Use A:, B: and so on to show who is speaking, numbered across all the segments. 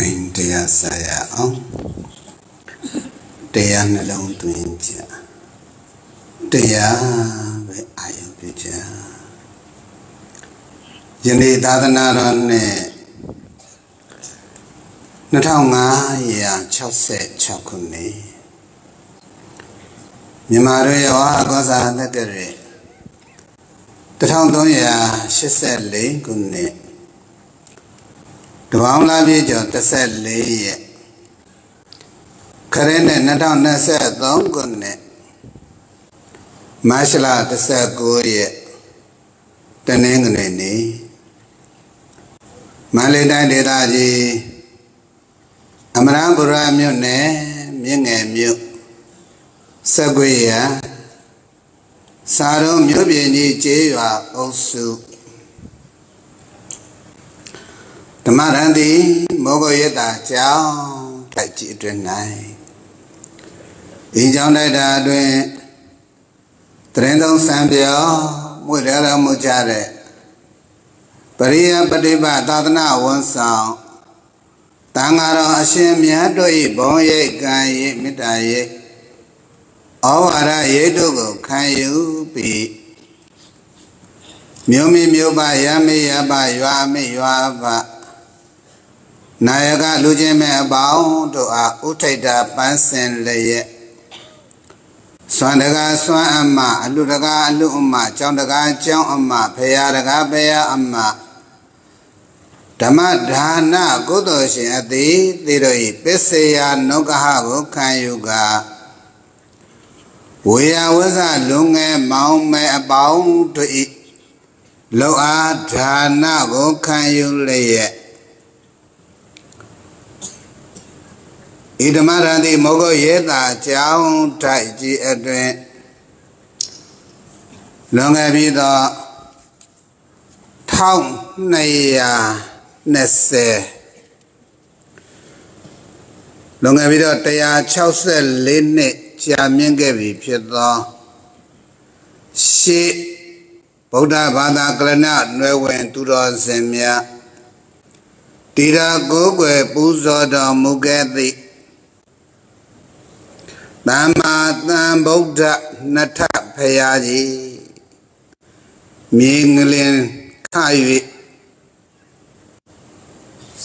A: ခိုင်တရားဆရာအောင်တရားနှလုံးသွင်းကြတရားပဲအာရုံပြုကြယနေ့သာသနာတော်နဲ့2566ခုနှစ်မြန်မာရွေရောအကောစာတက္ကရေ1384ခုနှစ် တပေါင်းလာပြည့်ကျော်14ရက်ခရင်းနဲ့2023ခုနှစ်မတ်လ19ရက်တနင်္ဂနွေနေ့မန္တလေးတိုင်းဒေသကြီးအမရန်ပုရမြို့နယ်မြင့်ငယ်မြို့စက်ကွေရစာရုံးမြို့ပြင်ကြီးကျေးရွာအုပ်စု ဓမ္မရန်တိမောဂယတကြောင့်တိုက်ကြည့်အတွင်၌ဒီကြောင့်တိုက်တာအတွင်တရင်သုံးစံပြောမွေရတော်မူကြတဲ့ပရိယပฏิပတ်သာသနာဝန်ဆောင်တန်ဃာတော်အရှင်မြတ်တို့၏ဘုံရိတ်ကံရိတ်မေတ္တာရိတ်ဩဝါဒရိတ်တို့ကိုခံယူပြီးမြို့မိမြို့ပရမေရပရွာမေရွာပ နာယကလူချင်းမဲ့အပေါင်းတို့အားဥထိတ်တာပန်းစင်လျက်စွမ်းတကားစွမ်းအမအလူတကားအလူအမကျောင်းတကားကျောင်းအမဖရာတကားဖရာအမဓမ္မဒါနကုသိုလ်ရှင်အသည်သေတို့၏ပစ္စယနုကဟကိုခံယူကာဝေယဝဇလုံငယ်မောင်းမဲ့အပေါင်းတို့၏လောအားဒါနကိုခံယူလျက် ဣဓမရံတိမောဂယေတာကြောင်းထိုက်ကြီးအတွင်လွန်ခဲ့ပြီးတော့1200 20လွန်ခဲ့ပြီးတော့164နှစ်ကြာမြင့်ခဲ့ပြီဖြစ်သောရှေးဗုဒ္ဓဘာသာကလဏနွယ်ဝင် သူတော်စင်များတိရာကိုယ်ွယ်ပူဇော်တော်မူခဲ့သည့် သမ္မာသမ္ဗုဒ္ဓနထဖရာကြီးမြေငလင်ခ၍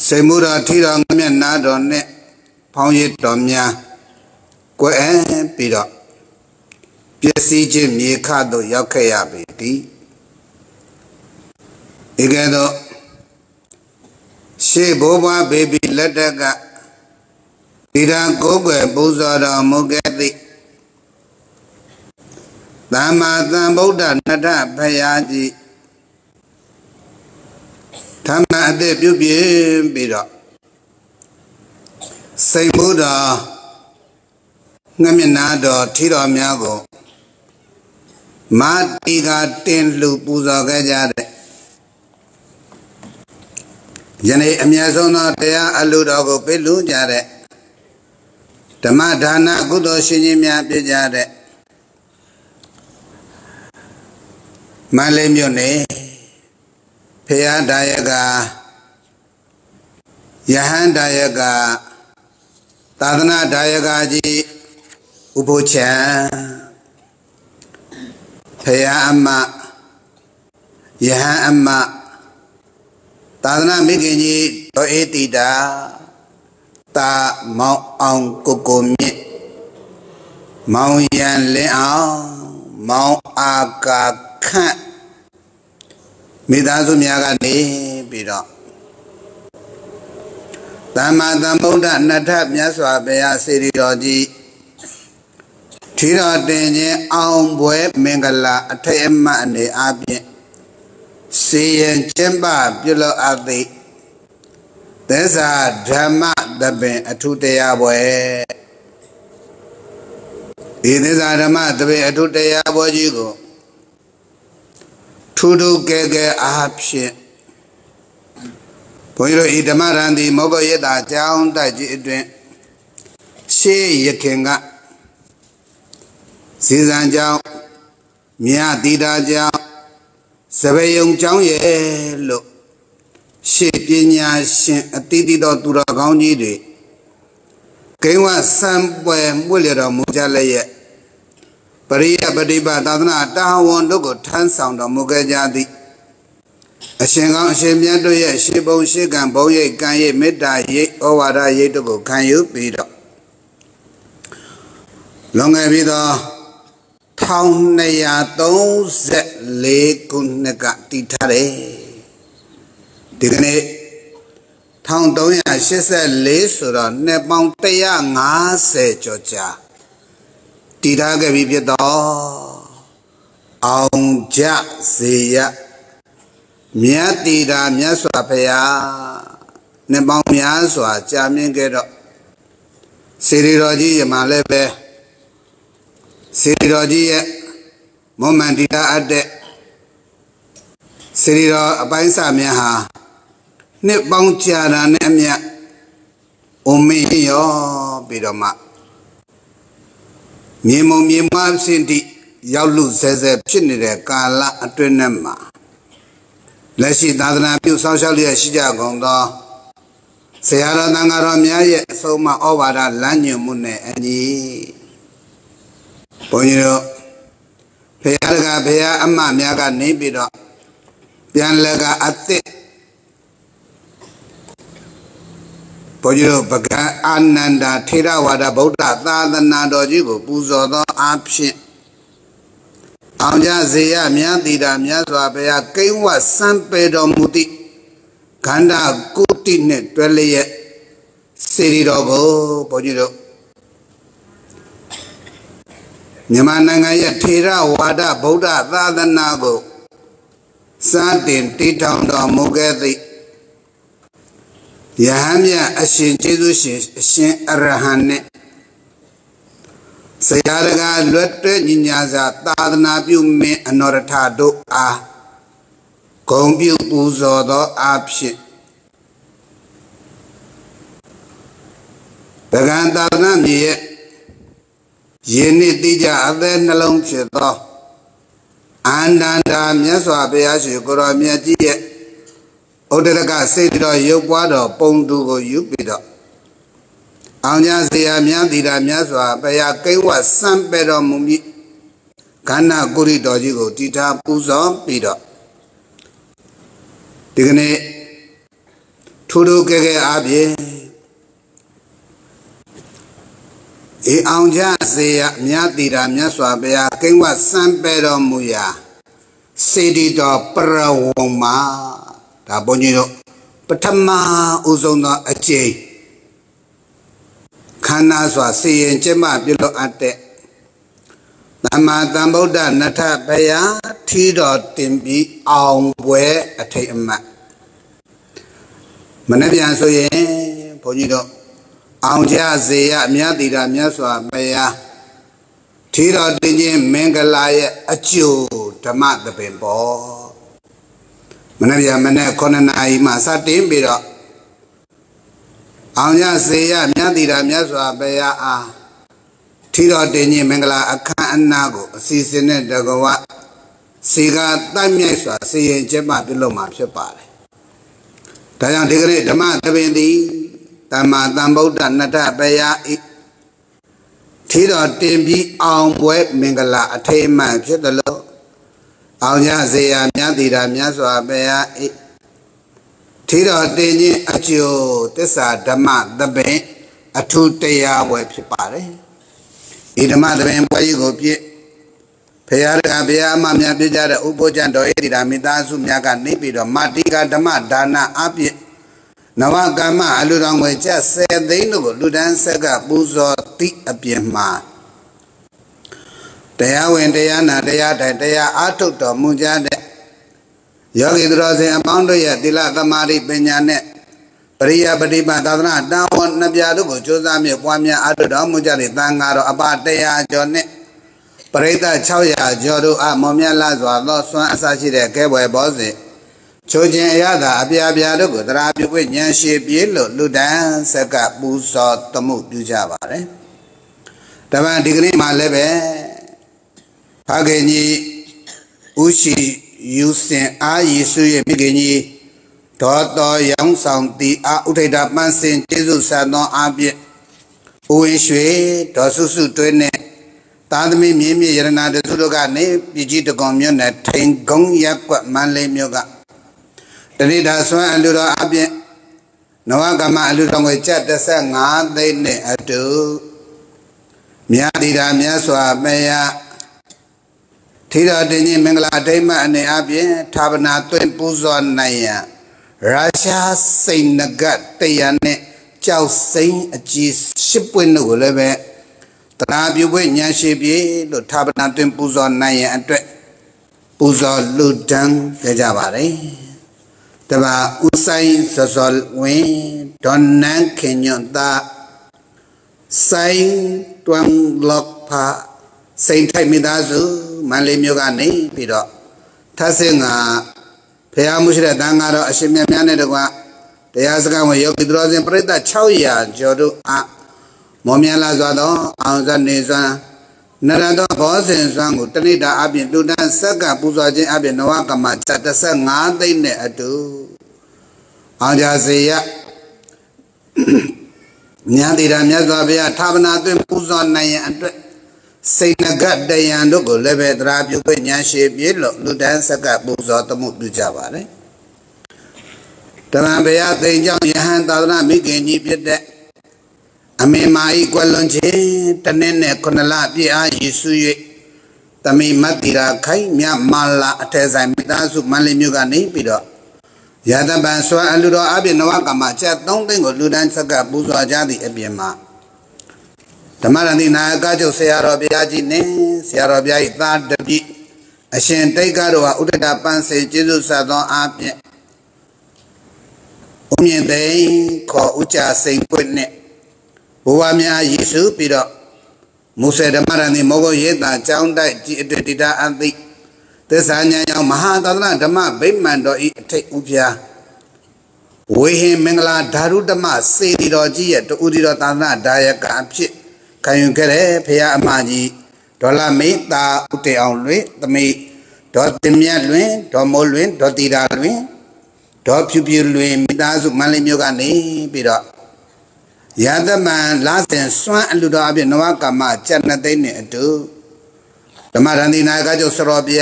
A: စိတ်မူတော်ထီတော်မျက်နာတော်နဲ့ဖောင်းရစ်တော်များကွယ်အံပြီးတော့ပျက်စီးခြင်းမြေခသို့ရောက်ခဲ့ရပေသည်ဧကဲ့သို့ရှေးဘိုးဘွားဘေဘီလက်ထက်ကဒီရန်ကိုယ်ွယ်ပူဇော်တော်မူခဲ့ သည့်သမ္မာသမ္ဗုဒ္ဓနတ္ထဖယားကြီးဓမ္မအသက်ပြုပြင်ပြီးတော့စိတ်ဘုဒ္ဓငမျက်နာတော်ထီတော်များကိုမာတိကတင်လှူပူဇော်ခဲ့ကြတဲ့ယနေ့အမြတ်ဆုံးသောတရားအလူတော်ကိုပေးလူကြတဲ့ဓမ္မဒါနကုသိုလ်ရှင်ကြီးများပြကြတဲ့ မန္တလေးမြို့နယ်ဖရာဒါယကယဟန်ဒါယကသာသနာဒါယကကြီးဥပုချံဖရာအမယဟန်အမသာသနာမိခင်ကြီးဒေါ်အေးတီတာတာမောင်အောင်ကိုကိုမြင့်မောင်ရန်လင်းအောင်မောင်အာကာ ခန့်မိသားစုများကနေပြီးတော့သမ္မာသမ္ဗုဒ္ဓနထမြတ်စွာဘုရားစေတီတော်ကြီးထီတော်တင်ခြင်းအောင်ပွဲမင်္ဂလာအထက်အမှတ်အနေအပြင်စေရင်ကျင့်ပပြုလုပ်အပ်သည့်သစ္စာဓမ္မသဘင်အထုတရားပွဲဒီသစ္စာဓမ္မသဘင်အထုတရားပွဲကြီးကို ထူးထူးကဲကဲအားဖြင့်ဘုန်းကြီးတို့ဤဓမ္မရန်ဒီမောဂယတာကျောင်းတိုက်ကြီးအတွင်ရှေးရခင်ကဇေဇံကျောင်းမြတ်တိတာကျောင်းစပယ်ယုံကျောင်းရဲ့လို့ရှေးပညာရှင်အတိတိတော်သူတော်ကောင်းကြီးတွေကိန်းဝစံပွဲမှုလျတော်မူကြလည်းရဲ့ ပရိယပฏิပါသာသနာတာဝန်တို့ကိုထမ်းဆောင်တော်မူခဲ့ကြသည်အရှင်ကောင်းအရှင်မြတ်တို့ရဲ့ရှေးဘုံရှေးကံဘုံရိပ်ကံရိပ်မေတ္တာရိပ်ဩဝါဒရိပ်တို့ကိုခံယူပြီးတော့လွန်ခဲ့ပြီးတော့1234ခုနှစ်ကတည်ထားတယ်ဒီကနေ့1384ဆိုတော့နှစ်ပေါင်း150ကျော်ကြာ တည်ထားခဲ့ပြီဖြစ်တော့အောင်ကြစေရမြတ်တည်တာမြတ်စွာဘုရားနှစ်ပေါင်းများစွာကြာမြင့်ခဲ့တော့စေရီတော်ကြီးယမလည်းပဲစေရီတော်ကြီးရဲ့မောမန္တိတာအပ်တဲ့စေရီတော်အပိုင်းစာများဟာနှစ်ပေါင်းကြာတာနဲ့အမျှအမင်းရောပြီးတော့မှ မြေမုံမြေမအဆင့်တိရောက်လူဆဲဆဲဖြစ်နေတဲ့ကာလအတွင်းနဲ့မှာလက်ရှိသာသနာပြုဆောင်ရှောက်လျက်ရှိကြကုန်သောဆရာတော်တန်ဃာတော်များရဲ့အဆုံးအမဩဝါဒလမ်းညွှန်မှုနဲ့အညီဘုန်းကြီးတို့ဖရာတကဖရာအမများကနေပြီးတော့ပြန်လကအသစ် ဘုန်းကြီးတို့ပကံအာနန္ဒာထေရဝါဒဗုဒ္ဓသာသနာတော်ကြီးကို ပူဇော်သောအားဖြင့်အောင်ကြစေရမြတ်တိတာမြတ်စွာဘုရားကိန်းဝစံပေတော်မူသည့်ခန္ဓာကုတိနှင့်တွဲလျက်စေရီတော်ကိုဘုန်းကြီးတို့မြန်မာနိုင်ငံရဲ့ထေရဝါဒဗုဒ္ဓသာသနာကိုစတင်တည်ထောင်တော်မူခဲ့သည့် ယဟန်မြတ်အရှင်ကျေးဇူးရှင်အရှင်အရဟံနဲ့ဆရာတကာလွတ်တွဲညီညာစာသာသနာပြုမင်းအနောရထတို့အားဂုံပြုပူဇော်သောအဖြစ်ဗကံသာသနာမြေရဲ့ယင်းနှစ်တိကြအသက်နှလုံးဖြစ်သောအန္တန္တာမြတ်စွာဘုရားရှင်ကိုရောမြတ်ကြီးရဲ့ ဥဒရကစိတ်တော်ရုပ်ပွားတော်ပုံတူကိုယူပြီးတော့အောင်ကြစေရမြတ်တိတာမြတ်စွာဘုရားကိဝစံပေတော်မူမိခန္ဓာကုရိတော်ကြီးကိုတည်ထားပူဇော်ပြီးတော့ဒီကနေ့ထူးထူးကဲကဲအားဖြင့်အေအောင်ကြစေရမြတ်တိတာမြတ်စွာဘုရားကိဝစံပေတော်မူရာစေတီတော်ပရဝံမှာ ဒါဘုန်းကြီးတို့ပထမဦးဆုံးသောအကျိန်ခန္ဓာစွာစေရင်ကျင့်မပြုလို့အပ်တဲ့သမ္မာသမ္ဗုဒ္ဓနထဘယထီတော်တင်ပြီးအောင်ပွဲအထိတ်အမှတ်မနေ့ပြန်ဆိုရင်ဘုန်းကြီးတို့အောင်ကြစေရမြတ်တိတာမြတ်စွာဘုရားထီတော်တင်ခြင်းမင်္ဂလာရဲ့အကျိုးဓမ္မသဘင်ပေါ် မနေ့ပြန်မနေ့9နာရီမှစတင်ပြီးတော့အောင်ရစေရမြတ်တိတာမြတ်စွာဘုရားအားထီတော်တင်ကြီးမင်္ဂလာအခမ်းအနားကိုအစီအစဉ်နဲ့တကဝစေကတတ်မြိုက်စွာစေရင်ကျက်မှပြုလုပ်မှာဖြစ်ပါတယ်။ဒါကြောင့်ဒီကနေ့ဓမ္မသဘင်သည်တမ္မာသမ္ဗုဒ္ဓနတဘယဤထီတော်တင်ပြီးအောင်ပွဲမင်္ဂလာအထိမ်းအမှန်ဖြစ်တယ်လို့ အောင်ရစေရမြတ်တိတာမြတ်စွာဘုရားဤထီတော်တင်ခြင်းအကျိုးတစ္ဆာဓမ္မသဘင်အထုတရားပွဲဖြစ်ပါတယ်ဒီဓမ္မသဘင်ပွဲကြီးကိုပြည့်ဖရာတကဘုရားအမများပြကြတဲ့ဥပုဇ္ဇံတော်ဧတိတာမိသားစုများကနေပြီးတော့မတိကဓမ္မဒါနအပြည့်နဝကမ္မအလူတော်ငွေကျ10သိန်းတို့ကိုလူဒန်းဆက်ကပူဇော်တိအပြင်မှာ တရားဝင်တရားနာတရားတိုင်တရားအားထုတ်တော်မူကြတဲ့ယောဂီသူတော်စင်အပေါင်းတို့ရဲ့သီလသမာဓိပညာနဲ့ပရိယပฏิပတ်သာသနာတာဝန်နှစ်ပြားတို့ကိုကြိုးစားမြပွားများအားထုတ်တော်မူကြတဲ့သံဃာတော်အပတရားကျော်နဲ့ပရိသတ်600ကျော်တို့အမောင်မြတ်လာစွာသောဆွမ်းအစရှိတဲ့ကဲဘွယ်ဘောဇင်ချိုခြင်းအရသာအပြာပြာတို့ကိုတရားပြုခွင့်ဉာဏ်ရှိပြေလို့လူတန်းဆက်ကပူဇော်တမှုပြုကြပါတယ်။တပန်ဒီကနေ့မှလည်းပဲ ဖခင်ကြီးဦးရှိယူစင်အာယေစုရဲ့မိခင်ကြီးဒေါ်တော်ရောင်းဆောင်တီအာဥထိတ်တာပန်းစင်ကျေးဇူးဆန်သောအပြည့်ဦးဝင်းရွှေဒေါ်စုစုတွင်းနဲ့သာသမီမြင်းမြရဏတစုတို့ကနေပြည်ကြီးတကွန်မြို့နယ်ထိန်ကုန်းရက်ကွက်မန္လေးမြို့ကတရိဒါဆွမ်းအလူတော်အပြည့်နဝကမအလူတော်ငွေကျပ်35သိန်းနဲ့အတူမြတ်တိရာမြတ်စွာဘုရား ထေရတင်ကြီးမင်္ဂလာတိမ့်မအနေအပြင်သာဝနာသွင်းပူဇော်နိုင်ရန်ရုရှားစိန်နဂတ်တရနဲ့ကြောက်စိန်အကြီးရှစ်ပွင့်တို့ကိုလည်းပဲတရားပြုပွဲညာရှိပြေလို့သာဝနာသွင်းပူဇော်နိုင်ရန်အတွက်ပူဇော်လူဒန်းကြကြပါတယ်တပါဥဆိုင်စောစောဝင်ဒေါ်နန်းခင်ညွန်သားဆိုင်တွမ်လော့ဖာစိန်ထိုက်မိသားစု မန္တလေးမြို့ကနေပြီးတော့ထပ်စင်ကဖះမှုရှိတဲ့တန်ဃာတော်အရှင်မြတ်များနဲ့တကွာတရားစကားဝင်ယောဂီသူတော်စင်ပြိဿ600ကျော်တို့အမောမြလာစွာသောအောင်ဇနေစွာနရတောဘောဇင်စွမ်းကိုတဏိတာအပြင်လူတန်းဆက်ကပူဇော်ခြင်းအပြင်နဝကမ35သိန်းနဲ့အတူအောင်ကြစေရမြတ်တိရာမြတ်စွာဘုရားသာဝနာသွင်းပူဇော်နိုင်ရန်အတွက် စိတ်နဂတ်တယံတို့ကိုလည်းပဲသရာပြုပိညာရှိပြေလို့လူတန်းဆက်ကပူဇော်တမှုပြုကြပါတယ်တမန်ဘုရားသိင်ကြောင့်ယဟန်သာသနာမိခင်ကြီးဖြစ်တဲ့အမေမာဤကွယ်လွန်ခြင်းတနေ့နဲ့ခုနလပြည့်အားရည်စု၍တမိမတ်တိရာခိုင်မြမာလာအထက်ဆိုင်မိသားစုမန္တလေးမြို့ကနေပြီးတော့ရတပန်စွာအလူတော်အပြင်နဝကမချက်၃သိန်းကိုလူတန်းဆက်ကပူဇော်ကြသည့်အပြင်မှာ ဓမ္မရဏိနာယကကျုပ်ဆရာတော်ဘုရားကြီးနဲ့ဆရာတော်ဘုရား၏သားတပိအရှင်တိတ်ကတော်ဟာဥဒ္ဒတာပန်းစေကျေးဇူးဆက်သောအပြင်ဥမြင့်သိခေါ်ဥကြစိန်ပွင့်နဲ့ဘဝများယေရှုပြီးတော့မုစေဓမ္မရဏိမောဂယေတာကျောင်းတိုက်ကြည်အတ္တိတာအသိသစ္စာဉာဏ်ကြောင့်မဟာသာသနာဓမ္မဗိမာန်တော်ဤအထိတ်ဥပြာဝေဟင်မင်္ဂလာဓာရုဓမ္မစေတီတော်ကြီးရဲ့တူဒီတော်သာသနာဒါယကအဖြစ် ခံယူခဲ့တဲ့ဖရာအမကြီးဒေါ်လာမေတာဥတေအောင်လွင်သမိဒေါ်တင်မြတ်လွင်ဒေါ်မိုးလွင်ဒေါ်တီတာလွင်ဒေါ်ဖြူဖြူလွင်မိသားစုမန္တလေးမြို့ကနေပြီးတော့ရသမန်လာစင်စွမ်းအလူတော်အပြင်နဝကမ္မကျက်နှစ်သိန်းနဲ့အတူဓမ္မရန်ဒီနာကကျုပ်စရောပြ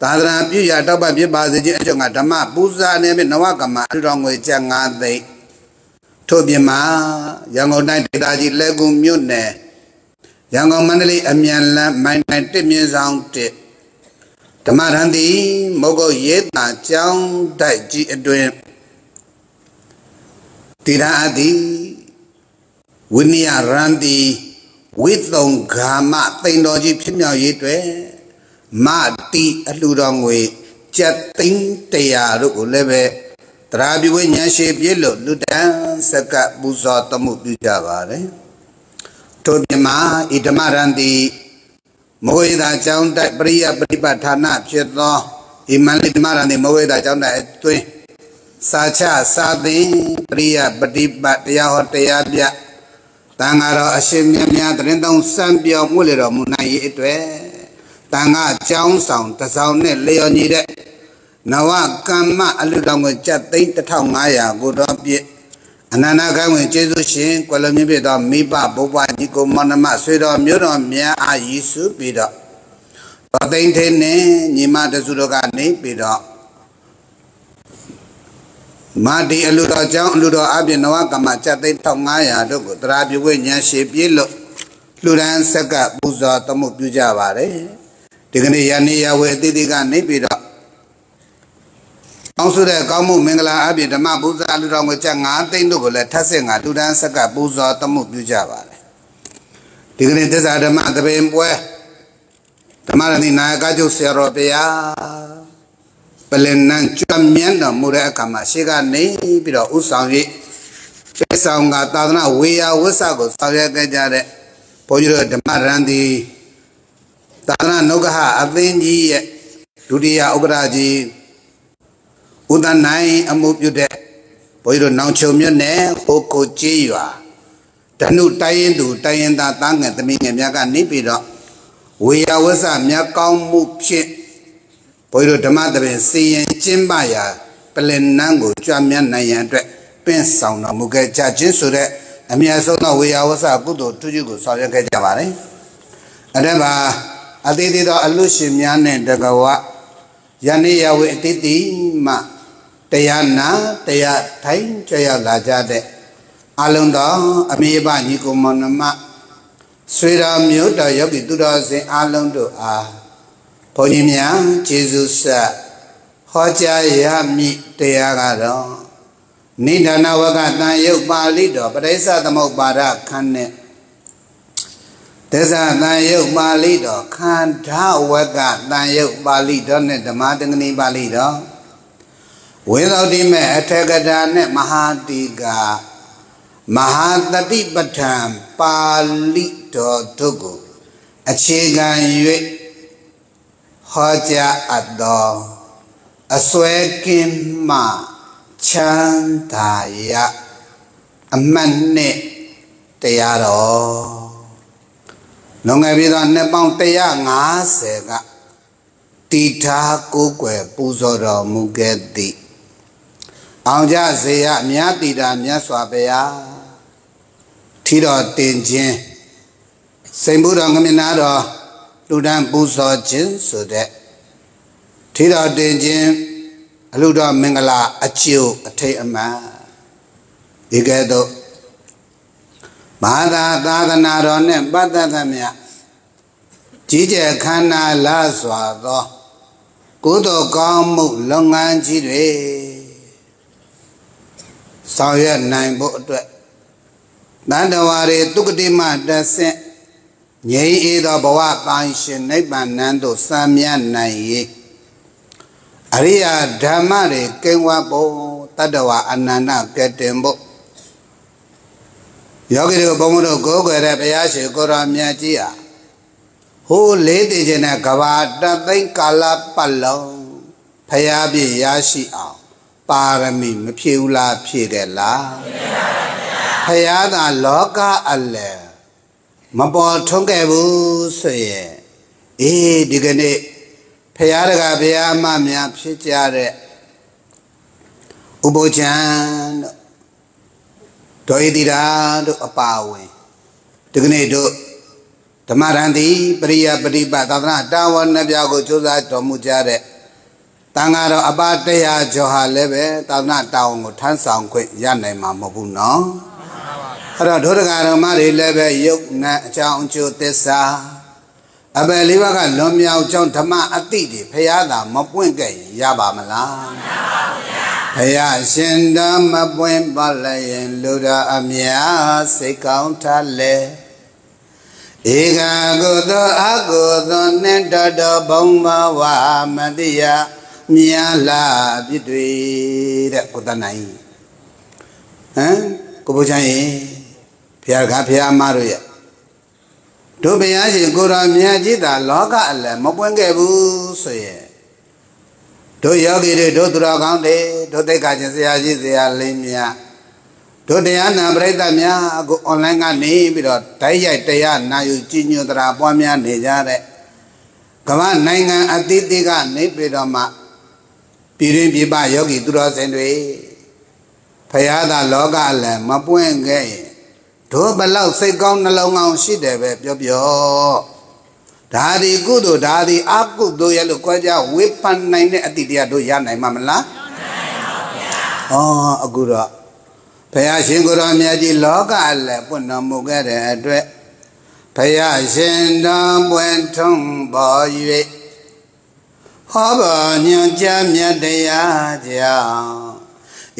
A: သာသနာပြုရတောက်ပပြပါစေခြင်းအကြောင်းကဓမ္မပူဇာနေပြီနဝကမ္မအလူတော်ငွေကျက်9သိန်း ထို့ပြင်မှာရန်ကုန်တိုင်းဒေသကြီးလက်ကူမြို့နယ်ရန်ကုန်မန္တလေးအမြန်လမ်းမိုင်တိုင်တစ်မြင့်ဆောင်တစ်ဓမ္မရန်တိမုတ်ကုတ်ရေးတာကျောင်းတိုက်ကြီးအတွင်တိရအတိဝိနည်းရန်တိဝိသုံဂာမတိန်တော်ကြီးဖြစ်မြောက်ရေးအတွက်မတိအလှတော်ငွေကျက်သိန်းတရာတို့ကိုလည်းပဲ တရားပြုဝိညာဉ်ရှိပြည့်လို့လူတန်းစကပူဇော်တမှုပြုကြပါတယ်ထို့ပြင်မှာဣဓမရန္တိမောဟိတာကျောင်းတိုက်ပရိယပฏิပဌာနဖြစ်သောဣမန္လိဓမရန္တိမောဟိတာကျောင်းတိုက်အတွင်းစာချစာသင်ပရိယပฏิပတ်တရားဟောတရားပြတန်ဃာတော်အရှင်မြတ်များတရင်သုံးစံပြောမှုလေတော်မူနိုင်၏အတွက်တန်ဃာကျောင်းဆောင်တစောင်းနဲ့လျော်ညီတဲ့ နဝကမ္မအလူတော်ကိုကြက်သိန်း1500ကိုတော့ပြည့်အနန္တကောင်းဝင်ကျေးဇူးရှင်ကွယ်လွန်မြင့်ပြတော်မိဘဘုရားညီကိုမောင်နှမဆွေတော်မျိုးတော်များအားရည်စုပြီးတော့တော်သိန်းထင်းနဲ့ညီမတစုတို့ကနေပြီးတော့မာဒီအလူတော်ကျောင်းအလူတော်အပြင်နဝကမ္မကြက်သိန်း1500တို့ကိုတရားပြုဝိညာဉ်ရှိပြည့်လို့လူရန်ဆက်ကပူဇော်တမှုပြုကြပါတယ်ဒီကနေ့ယနေ့ရဝေအတိတိကနေပြီးတော့အော င်ဆိုတဲ့ကောင်းမှုမင်္ဂလာအပြင်ဓမ္မပူဇာလူတော်ငွေချက်9သိန်းတို့ကိုလည်းထပ်ဆင့်ကလူတန်းဆက်ကပူဇော်တမှုပြုကြပါတယ်ဒီကနေ့သစ္စာဓမ္မသဘင်ပွဲဓမ္မရဏိနာယကကျုပ်ဆရာတော်ဗျာပလင်နန်းကျွမ်းမြန်းတော်မူတဲ့အခါမှာရှေ့ကနေပြီးတော့ဥဆောင်၍ပြေဆောင်ကသာသနာဝေယဝဆကိုဆောင်ရွက်ခဲ့ကြတဲ့ဘုန်းကြီးတို့ဓမ္မရန်ဒီသာသနာနုဂဟအသင်းကြီးရဲ့ဒုတိယဥက္ကရာကြီး ဥဒနိုင်အမှုပြုတဲ့ဘုန်းကြီးတို့နောင်ချုံမြတ်နဲ့ဟိုကိုကြေးရွာဓနုတိုင်းရင်သူတိုင်းရင်သားသားငယ်သမီးငယ်များကနေပြီးတော့ဝေယဝဆမြတ်ကောင်းမှုဖြင့်ဘုန်းကြီးတို့ဓမ္မတပင်စီရင်ကျင်းပရာပလင်နန်းကိုကြွမြတ်နိုင်ရန်အတွက်ပင့်ဆောင်တော်မူခဲ့ကြခြင်းဆိုတဲ့အမြတ်ဆုံးသောဝေယဝဆကုသိုလ်ထူးထူးကိုဆောင်ရွက်ခဲ့ကြပါတယ်။အဲ့ဒါမှာအသေးသေးသောအလူရှင်များနဲ့တကဝယနေ့ယဝေအတိတိမှ တရားနာတရားထိုင်ကြရောက်လာကြတဲ့အလုံးတော်အမေဘညီကိုမောင်နှမဆွေတော်မျိုးတော်ယောဂီသူတော်စင်အလုံးတို့အားဘုန်းကြီးများကျေးဇူးဆက်ဟောကြားရမည်တရားကတော့နိဒာနဝကတန်ယုတ်ပါဠိတော်ပရိစ္ဆသမုပ္ပါဒခန်းနဲ့သစ္စာတန်ယုတ်ပါဠိတော်ခန္ဓာဝကတန်ယုတ်ပါဠိတော်နဲ့ဓမ္မတင္ကနီပါဠိတော် ဝေသောတိမဲ့အထက်ကထာနဲ့မဟာတိကာမဟာတတိပဋ္ဌံပါဠိတော်တို့ကိုအခြေခံ၍ဟောကြားအပ်သောအစွဲကင်းမှချမ်းသာရအမတ်နဲ့တရားတော်လွန်ခဲ့ပြီးတော့နှစ်ပေါင်း150ကတီထားကိုးကွယ်ပူဇော်တော်မူခဲ့သည် အောင်ကြစေရမြတ်တိတာမြတ်စွာဘုရားထီတော်တင်ခြင်းစိန်ဘုတော်ငမနာတော်လူတန်းပူဇော်ခြင်းဆိုတဲ့ထီတော်တင်ခြင်းအလူတော်မင်္ဂလာအကျိုးအထိတ်အမှန်ဒီကဲ့သို့ဘာသာသာသနာတော်နဲ့ပတ်သက်သမျှကြီးကျယ်ခမ်းနားလာစွာသောကုသိုလ်ကောင်းမှုလုပ်ငန်းကြီးတွေ ဆောင်ရွက်နိုင်ဖို့အတွက်တန်တဝါတွေတုကတိမတဆင့်ငြိမ်းအေးသောဘဝပန်းရှင်နိဗ္ဗာန်နန်းသို့စံမြတ်နိုင်ရေးအရိယာဓမ္မတွေကိန်းဝတ်ဖို့တတ္တဝါအနန္တကဲ့တင်ဖို့ယောဂီတို့ဘုံတို့ကိုးကွယ်တဲ့ဘုရားရှင်ကိုရောမြတ်ကြီးဟာဟိုးလေးတည်ခြင်းနဲ့ကဘာတသိမ့်ကာလပတ်လုံးဖရာပြည့်ရရှိအောင် ပါရမီမဖြည့်ဘူးလားဖြည့်တယ်လားဖရာသာလောကအလယ်မပေါ်ထုံးခဲ့ဘူးဆိုရင်အေးဒီကနေ့ဖရာတကဘုရားမများဖြစ်ကြတဲ့ဥပုချံတို့ဒေါ်ဣတိရာတို့အပါဝင်ဒီကနေ့တို့ဓမ္မရန်တိပရိယပฏิပတ်သာသနာတာဝန်နှစ်ပြားကိုကြိုးစားတော်မူကြတဲ့ တန်ဃာတော်အပတရားကျော်ဟာလည်းပဲသာသနာတာဝန်ကိုထမ်းဆောင်ခွင့်ရနိုင်မှာမဟုတ်ဘူးနော်အဲ့တော့ဒုဒကာတော်မတွေလည်းပဲယုတ်နံအကြောင်းအကျိုးသစ္စာအပယ်လေးပါးကလွန်မြောက်ကြောင်းဓမ္မအတိတွေဖရာသာမပွင့်ခဲ့ရပါမလားမရပါဘူးဗျာဖရာရှင်တော်မပွင့်ပါလည်းရင်လူတော်အမြတ်စိတ်ကောင်းထားလေဧကကုသောအကုသောနှင့်တတော်ဘုံဘဝမတိယ မြာလာပြစ်တွေတဲ့ကိုတနိုင်ဟမ်ကိုဘုရားရင်ဖရာကဖရာမတို့ရဲ့တို့ဘုရားရှင်ကိုတော်မြတ်ကြီးသာလောကအလယ်မပွင့်ခဲ့ဘူးဆိုရင်တို့ယောဂီတွေတို့သူတော်ကောင်းတွေတို့သိက္ခာချင်းဆရာကြီးဆရာလင်းမြတ်တို့တရားနာပရိသတ်များအခု online ကနေပြီးတော့ဓာတ်ရိုက်တရားနာယူကြည်ညိုတရာပွားများနေကြတဲ့ကမ္ဘာနိုင်ငံအသီးသီးကနေပြီးတော့မှ ပြည်ရင်းပြည်ပယောဂီသူတော်စင်တွေဖရာသာလောကအလယ်မပွင့်ခဲ့ရင်တို့ဘလောက်စိတ်ကောင်းနှလုံးကောင်းရှိတယ်ပဲပြောပြောဒါဒီကုသိုလ်ဒါဒီအကုသိုလ်ရဲ့လို့ကြွားကြဝေဖန်နိုင်တဲ့အတ္တိတရားတို့ရနိုင်မှာမလားမနိုင်ပါဘူးဗျာ။ဩအခုတော့ဘုရားရှင်ကိုရောမြတ်ကြီးလောကလည်းပွင့်တော်မူခဲ့တဲ့အတွက်ဘုရားရှင်တော်ပွင့်ထုံးပေါ်၍ ဟောပေါ်ညွှန်ကြားမြတ်တရားကြောင့်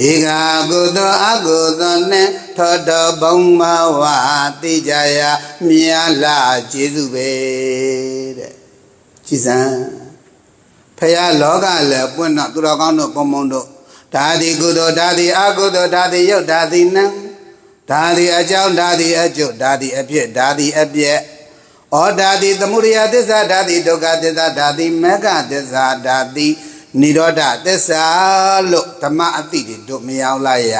A: ဧကကုသောအကုသောနှင့်ထောတော်ဘုံမဝတိကြယမြာလာကျေစုပဲတဲ့ကြည်စံဖះလောကလည်းပွင့်တော့သူတော်ကောင်းတို့ပုံပုံတို့ဒါဒီကုသိုလ်ဒါဒီအကုသိုလ်ဒါဒီယုတ်ဒါဒီနံဒါဒီအကြောင်းဒါဒီအကျုပ်ဒါဒီအဖြစ်ဒါဒီအပြည့် ဩဒါဒီသမုဒယသစ္စာဒါဒီဒုက္ခသစ္စာဒါဒီမေဃသစ္စာဒါဒီနိရောဓသစ္စာလို့ဓမ္မအတိတွေတို့မရောက်လိုက်ရ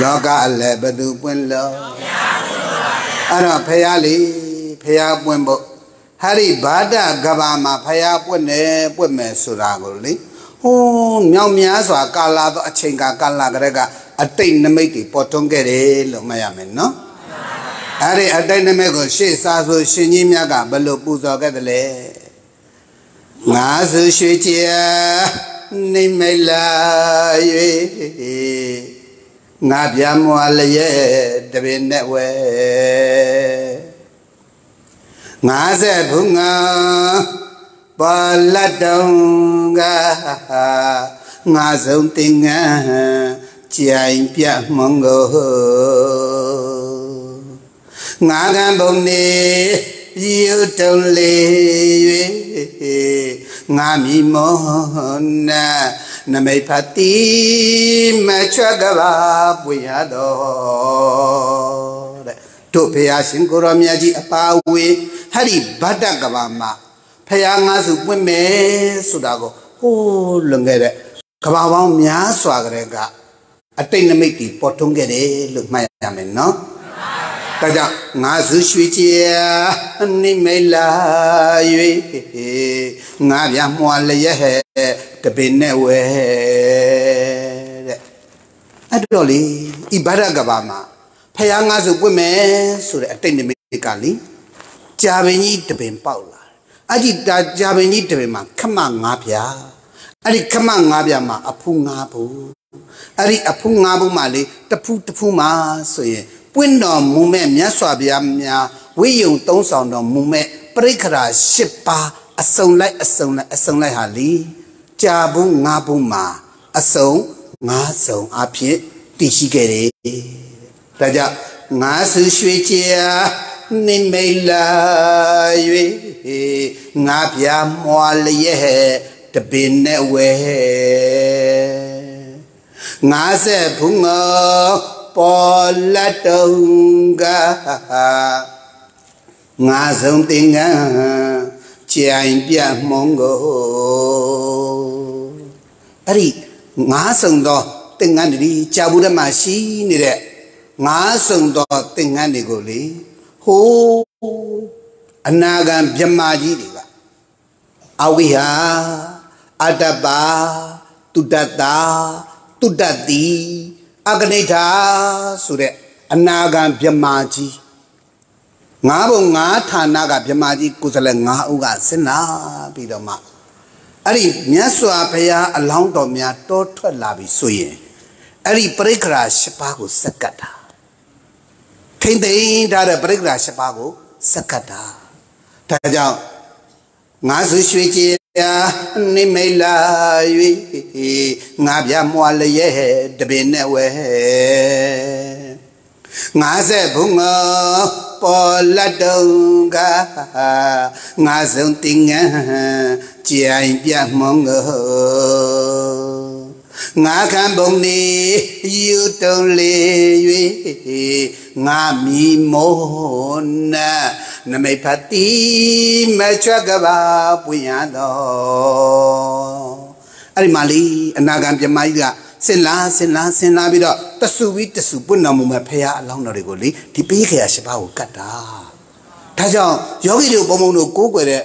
A: လောကအလည်းဘသူပွင့်လို့အဲ့တော့ဖះလေးဖះပွင့်ဖို့ဟာရိဘာဒကဘာမှာဖះပွင့်တယ်ပွင့်မယ်ဆိုတာကိုလေဟဟိုးမြောင်များစွာကာလာတော့အချိန်ကကာလာကလေးကအတိတ်နမိတ်တွေပေါ်ထွန်းခဲ့တယ်လို့မှတ်ရမယ်နော် အဲ့ဒီအတိတ်နမိတ်ကိုရှေ့စားဆိုရှင်ကြီးမြတ်ကဘယ်လိုပူဇော်ခဲ့တယ်လဲငါစုရွှေကြနေမိလာ၍ငါပြမွာလျက်တပင်နဲ့ဝဲငါဆက်ဘုငါပါလတ်တုံကငါဆုံးတင်ငန်းကြိုင်ပြမွန်ကို ငါကံဘုံနေယူတုံလေး၍ငါမိမောနာနမိတ်ဖတိမချွတ်ကဘာပွေရတော်တဲ့တို့ဖရာရှင်ကိုရောမြတ်ကြီးအပါဝေဟရိဗတ္တကဘာမှာဖရာငါစုပွင့်မယ်ဆိုတာကိုဟိုးလွန်ခဲ့တဲ့ကဘာပေါင်းများစွာကလေးကအတိတ်နမိတ်တီပေါ်ထွန်းခဲ့တယ်လို့မှတ်ရမယ်နော် ဒါကြောင့်ငါစုရွှေချေနိမိတ်လာ၍ငါပြမွာလျက်တပင်နဲ့ဝဲတဲ့အဲ့တော့လေဤဗရကဘာမှာဖယားငါစုပွင့်မယ်ဆိုတဲ့အတိတ်နိမိတ်ကလေကြာပင်ကြီးတပင်ပေါက်လာအဲ့ဒီကြာပင်ကြီးတပင်မှာခမငါးပြားအဲ့ဒီခမငါးပြားမှာအဖူးငါးဘူးအဲ့ဒီအဖူးငါးဘူးမှာလေတဖူးတဖူးမှာဆိုရင် ပွင့်တော်မူမဲ့မြတ်စွာဘုရားများဝိယုံသုံးဆောင်တော်မူမဲ့ပရိခရာ၈ပါးအစုံလိုက်အစုံလိုက်အစုံလိုက်ဟာလီကြာဘူးငါးဘူးမှာအစုံငါးစုံအဖြစ်တည်ရှိခဲ့တယ်ဒါကြောင့်ငါဆူရွှေချာနိမိတ်လာ၍ငါပြမွာလျက်တပင်နဲ့ဝဲငါဆက်ဖုံငေါ ပေါ်လက်တုံကငါဆုံးတင်ငန်းကြိုင်ပြမုံကိုအဲ့ဒီငါဆုံးသောတင်ငန်းတွေကြာဘူးဓမ္မရှိနေတဲ့ငါဆုံးသောတင်ငန်းတွေကိုလေဟိုးအနာဂံမြမကြီးတွေကအဝိဟာအတ္တပါတုတ္တတာတုတ္တတိ အကနိဋ္ဌာဆိုတဲ့အနာဂံမြမကြီးငါးဘုံငါးဌာနကမြမကြီးကိုယ်စားလှယ်ငါးဦးကစဉ်းနာပြီးတော့မှအဲ့ဒီမြတ်စွာဘုရားအလောင်းတော်များတောထွက်လာပြီဆိုရင်အဲ့ဒီပရိက္ခရာ၈ပါးကိုစက္ကတ်တာထိမ့်သိမ်းထားတဲ့ပရိက္ခရာ၈ပါးကိုစက္ကတ်တာဒါကြောင့်ငါစုရွှေကြ ည်နိမိတ်လာ၍ငါပြမွာလျက်တပင်နဲ့ဝဲငါဆက်ဘုံငါပေါ်လက်တုံကငါဆုံးတင်ငန်းကြိုင်ပြမုံကိုငါခံပုံနေယူတုံလေး၍ငါမီမောနာနမိတ်ဖတိမချွက်ကဘာပွင့်ရတော့အဲ့ဒီမှာလီအနာဂံပြမကြီးကစင်လာစင်လာစင်လာပြီးတော့တဆူပြီးတဆူပွင့်တော်မူမဲ့ဖရာအလောင်းတော်တွေကိုလေဒီပေးခရာရှိပါကိုကတ်တာဒါကြောင့်ယောဂီတို့ပုံပုံတို့ကိုးကွယ်တဲ့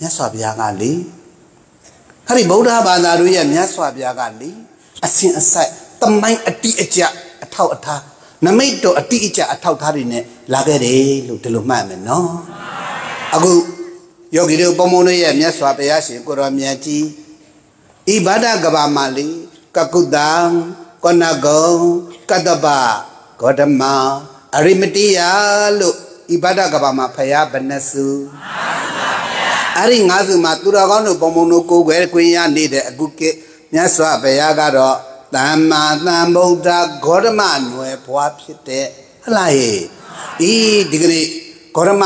A: မြတ်စွာဘုရားကလေဟာဒီဗုဒ္ဓဘာသာတို့ရဲ့မြတ်စွာဘုရားကလေအစဉ်အဆက်တမိုင်းအတိအကျအထောက်အထား နမိတ်တော်အတိအကျအထောက်ထားတွေနဲ့လာခဲ့တယ်လို့ဒီလိုမှတ်မယ်နော်အခုယောဂီတို့ပုံပုံတို့ရဲ့မြတ်စွာဘုရားရှင်ကိုရောမြတ်ကြီးဤဘာဒကဘာမလီကကုတံကောနဂုံကတ္တပဂေါတမအရိမတိယလို့ဤဘာဒကဘာမဖယားဘနစုအဲ့ဒီငါးစုမှာသူတော်ကောင်းတို့ပုံပုံတို့ကိုယ်ွယ်ခွင့်ရနေတဲ့အခုကိမြတ်စွာဘုရားကတော့ သမ္မာသမ္ဗုဒ္ဓဂေါတမနွယ်ဘွားဖြစ်တဲ့ဟလားဟေဒီဒီကနေ့ဂေါတမ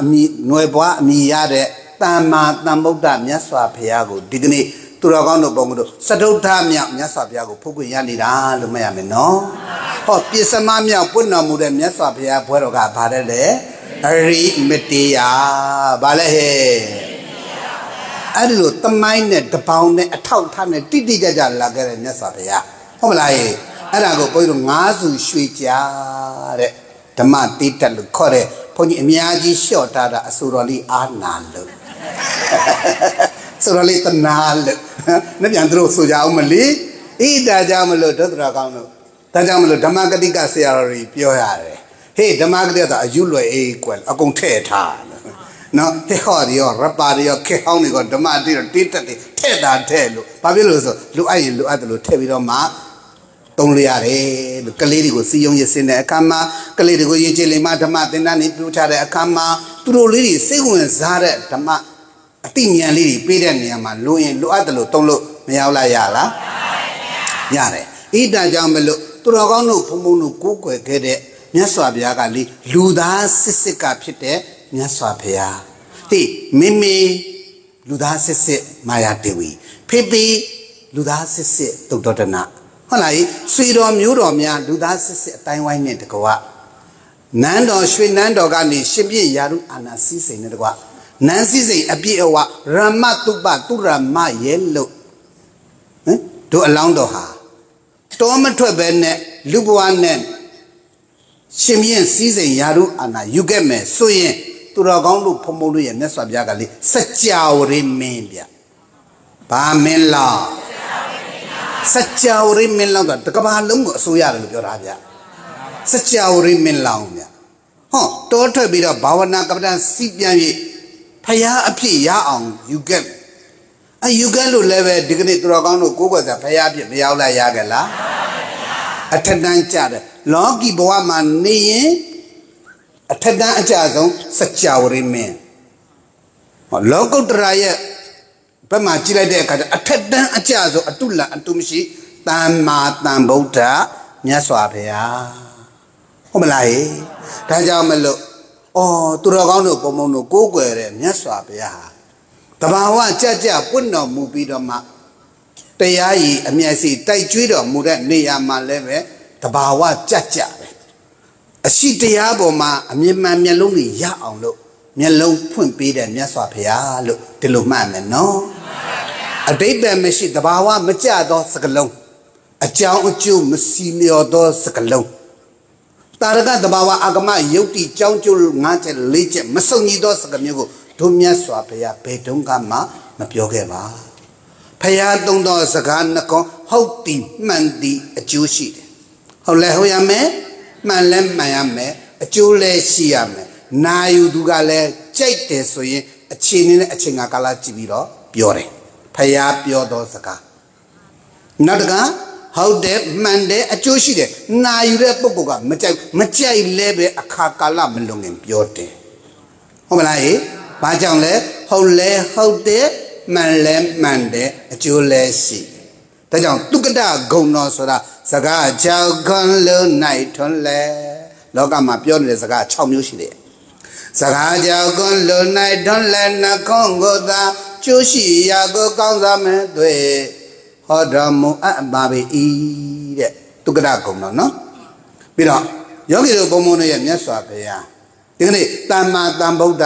A: အမိနွယ်ဘွားအမိရတဲ့သမ္မာသမ္ဗုဒ္ဓမြတ်စွာဘုရားကိုဒီကနေ့သူတော်ကောင်းတို့ပုံမှုတို့စတုထမြောက်မြတ်စွာဘုရားကိုဖုတ်ခွင့်ရနေတာလို့မှတ်ရမယ်နော်ဟောပြစ္စမမြောက်ပွင့်တော်မူတဲ့မြတ်စွာဘုရားဘွဲတော်ကဗါတယ်လေအရိမတေယဗါလဲဟဲ့ အဲ့ဒီလိုတမိုင်းနဲ့တပေါင်းနဲ့အထောက်ထားနဲ့တိတိကျကျလာခဲ့တဲ့မြတ်စွာဘုရားဟုတ်မလားဟဲ့အဲ့ဒါကိုဘုန်းကြီးတို့ငါးစုရွှေကြာတဲ့ဓမ္မတိတက်လို့ခေါ်တဲ့ဘုန်းကြီးအများကြီးလျှော့ထားတာအဆိုတော်လေးအာနာလို့ဆိုတော့လေတနာလို့နှစ်ပြန်သူတို့ဆိုကြအောင်မလေးဣဒါကြောင့်မလို့ဒုသရကောင်းတို့ဒါကြောင့်မလို့ဓမ္မဂတိကဆရာတော်တွေပြောရတယ်ဟေးဓမ္မဂတိကဆိုအယူလွယ်အေးကွယ်အကုန်ထည့်ထား နော်ဟေဟော်ရောရပါရောခေဟောင်းတွေကဓမ္မတိတော့တိတက်တယ်ထဲ့တာထဲ့လို့ဘာဖြစ်လို့ဆိုလူအပ်ရင်လူအပ်တယ်လို့ထည့်ပြီးတော့မှတုံးလရတယ်လို့ကလေးတွေကိုစီယုံရစင်တဲ့အခါမှာကလေးတွေကိုရေးချလိမ္မာဓမ္မသင်္ဍနေပြုထားတဲ့အခါမှာသူတို့လေးတွေစိတ်ဝင်စားတဲ့ဓမ္မအတိညာဉ်လေးတွေပေးတဲ့နေရာမှာလိုရင်လိုအပ်တယ်လို့တုံးလို့မရောက်လာရလားရတယ်ဣဒံကြောင့်မလို့သူတော်ကောင်းတို့ဘုံဘုံတို့ကိုးကွယ်ခဲ့တဲ့မြတ်စွာဘုရားကလေလူသားစစ်စစ်ကဖြစ်တဲ့ မြတ်စွာဘုရားဟေးမိမိလူသားစစ်စစ်မာယာတေဝီဖေဖေလူသားစစ်စစ်တုတ်တော်တနာဟုတ်လားဆွေတော်မျိုးတော်များလူသားစစ်စစ်အတိုင်းဝိုင်းနဲ့တကွာနန်းတော်ရွှေနန်းတော်ကနေရှင်ပြည့်ရာရုအာနာစီစိန်နဲ့တကွာနန်းစီစိန်အပြည့်အဝရမတုပတုရမရဲ့လို့ဟမ်တို့အလောင်းတော်ဟာတော်မထွက်ပဲနဲ့လူဘဝနဲ့ရှင်ပြည့်စီစိန်ရာရုအာနာယူခဲ့မယ်ဆိုရင် သူတော်ကောင်းတို့ဖုံဖုံတို့ရဲ့မြတ်စွာဘုရားကလေစကြဝဠာမင်းဗျဘာမင်းလားစကြဝဠာမင်းလောင်းဆိုတာတကဘာလုံးကိုအစိုးရတယ်လို့ပြောတာဗျစကြဝဠာမင်းလောင်းဗျဟောတောထွက်ပြီးတော့ဘာဝနာကပ္ပတန်စီပြန်ပြီးဖရာအဖြစ်ရအောင်ယူခဲ့အယူခဲ့လို့လည်းပဲဒီကနေ့သူတော်ကောင်းတို့ကိုယ်ကစားဖရာအဖြစ်မရောက်လာရခဲ့လားအထက်တန်းကြတယ်လောကီဘဝမှာနေရင် အထက်တန်းအကြဆုံးစัจ java ရိမင်းဟောလောကုတ္တရာရဲ့ဘက်မှာကြည့်လိုက်တဲ့အခါကျအထက်တန်းအကြဆုံးအတုလအတုမရှိတမ္မာတန်ဗုဒ္ဓမြတ်စွာဘုရားဟုတ်မလားဟေဒါကြောင့်မလို့အော်သူတော်ကောင်းတို့ပုံပုံတို့ကိုးကွယ်တဲ့မြတ်စွာဘုရားတဘာဝကြကြပွင့်တော်မူပြီးတော့မှတရားရည်အမျက်စီတိုက်ကျွေးတော်မူတဲ့နေရာမှာလည်းပဲတဘာဝကြကြပဲ အရှိတရားပေါ်မှာအမြင်မှန်မျက်လုံးတွေရအောင်လို့မျက်လုံးဖွင့်ပေးတဲ့မြတ်စွာဘုရားလို့ဒီလိုမှတ်မယ်နော်အတိတ်ပဲမရှိတဘာဝမကြသောစကလုံးအကြောင်းအကျိုးမစီလျော်သောစကလုံးတာရကတဘာဝအာဂမယုတ်တိကြောင်းကျိုးငါးချက်လေးချက်မစုံညီသောစကမျိုးကိုတို့မြတ်စွာဘုရားဘယ်တုန်းကမှမပြောခဲ့ပါဖရာသုံးသောစကားနှကောဟုတ်တီမှန်တီအကျိုးရှိတယ်ဟုတ်လဲဟုတ်ရမယ် မှန်လဲမှန်ရမယ်အကျိုးလဲရှိရမယ်နာယူသူကလည်းကြိုက်တယ်ဆိုရင်အချိန်နဲ့အချိန်ကာလကြည့်ပြီးတော့ပြောတယ်ဖယားပြောသောစကားနောက်တကဟုတ်တယ်မှန်တယ်အကျိုးရှိတယ်နာယူတဲ့ပုဂ္ဂိုလ်ကမကြိုက်မကြိုက်လဲပဲအခါကာလမလွန်ခင်ပြောတယ်ဟုတ်မလားဟေးဘာကြောင့်လဲဟုတ်လဲဟုတ်တယ်မှန်လဲမှန်တယ်အကျိုးလဲရှိ ဒါကြောင့်တုကတဂုံတော်ဆိုတာစကားကြောက်ခွန်လုံး၌ထွန်းလဲလောကမှာပြောနေတဲ့စကား6မျိုးရှိတယ်စကားကြောင့်ကွန်လုံ၌ထွန်းလဲနှခွန်ကိုသာကျိုးရှိရာကိုကောင်းစားမဲ့တွေ့ဟောတော်မူအပ်ပါပေ၏တဲ့တုကရကုံတော်နော်ပြီးတော့ယောဂီတို့ဘုံဘုံတို့ရဲ့မြတ်စွာဘုရားဒီကနေ့တမ္မာတန်ဗုဒ္ဓ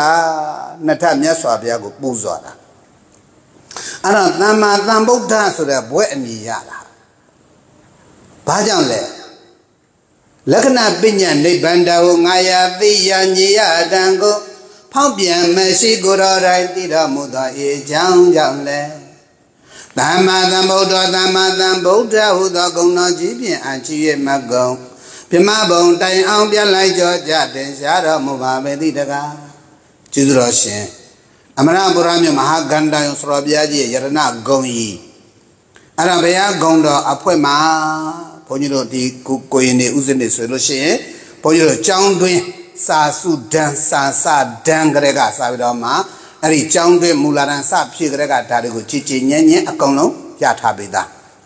A: နှစ်ထပ်မြတ်စွာဘုရားကိုပူဇော်တာ အဲ့တော့တမ္မာတန်ဗုဒ္ဓဆိုတဲ့ဘွဲ့အမည်ရတာဘာကြောင့်လဲလက္ခဏာပညာနိဗ္ဗာန်တော်ငါယာသိယညေယတံကိုဖောက်ပြန်မရှိကိုယ်တော်တိုင်တည်တော်မူသောအေကြောင့်ကြောင့်လဲသမ္မာသမ္ဗုဒ္ဓသမ္မာသမ္ဗုဒ္ဓဟုသောဂုဏ်တော်ကြီးဖြင့်အချီ၍မကုံပြမဘုံတိုင်အောင်ပြန်လိုက်ကြောကြတင်ရှားတော်မူပါပေသည့်တကားကျေးဇူးတော်ရှင် အမရဗုဒ္ဓမြတ်မဟာဂန္ဓာယုံဆိုတော်ဘုရားကြီးရဲ့ယရဏဂုံကြီးအဲ့ဒါဘုရားဂုံတော်အဖွဲမှာဘုန်းကြီးတို့ဒီကိုကိုရင်နေဥစဉ်နေဆိုလို့ရှိရင်ဘုန်းကြီးတို့ကြောင်းတွင်စာစုဒံစာစဒံကလေးကစာပြီးတော့မှအဲ့ဒီကြောင်းတွင်မူလာဒံစဖြစ်ကလေးကဒါတွေကိုကြည်ကြည်ညံ့ညံ့အကုန်လုံးရထားပေးတာ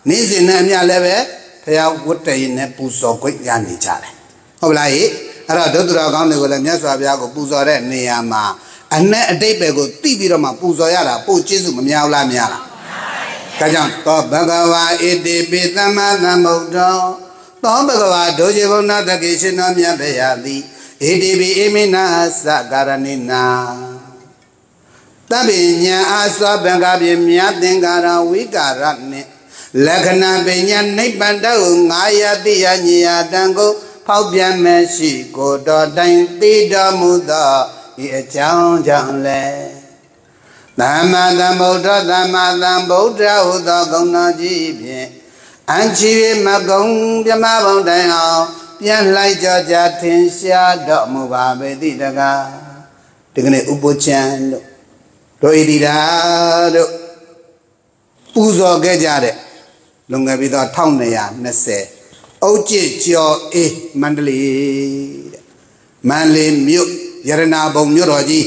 A: နေ့စဉ်နဲ့အများလည်းပဲဘုရားဝတ်တရင်နဲ့ပူဇော်ခွင့်ရနေကြတယ်ဟုတ်လားဟိအဲ့တော့ဒုတိယကောင်းတွေကိုလည်းမြတ်စွာဘုရားကိုပူဇော်တဲ့နေရာမှာ အနဲ့အတိတ်ပဲကိုသိပြီးတော့မှပူဇော်ရတာပို့ကျေးဇူးမများဘူးလားများလားဒါကြောင့်သောဘဂဝါဣတိပိသမ္မာသမ္ဗုဒ္ဓောသောဘဂဝါဒုဇေဘုံနာတကိရှင်တော်မြတ်ဘေယတိဣတိပိဣမိနာသကာရဏိနာတပ္ပိညာအာသောဘင်္ဂပြေမြတ်သင်္ကာရဝိကာရနှင့်လက္ခဏာပညာနိဗ္ဗာန်တောငါယတိယညယတံကိုဖောက်ပြန်မဲ့ရှိကိုတော်တိုင်သိတော်မူသော ဤအကြောင်းကြောင့်လဲသမ္မာသမ္ဗုဒ္ဓသမ္မာသမ္ဗုဒ္ဓဟုသောဂုဏ်တော်ကြီးဖြင့်အံချီမကုံပြမဘုံတိုင်အောင်ပြန်လိုက်ကြကြထင်ရှားတော်မူပါပေတိတကားဒီကနေ့ဥပုချံတို့တို့ဣတိတာတို့ပူဇော်ခဲ့ကြတဲ့လွန်ခဲ့ပြီးတော့1220အုတ်ကျစ်ကျော်အေးမန္တလေးတဲ့မန္တလေးမြို့ ရတနာဘုံမြို့တော်ကြီး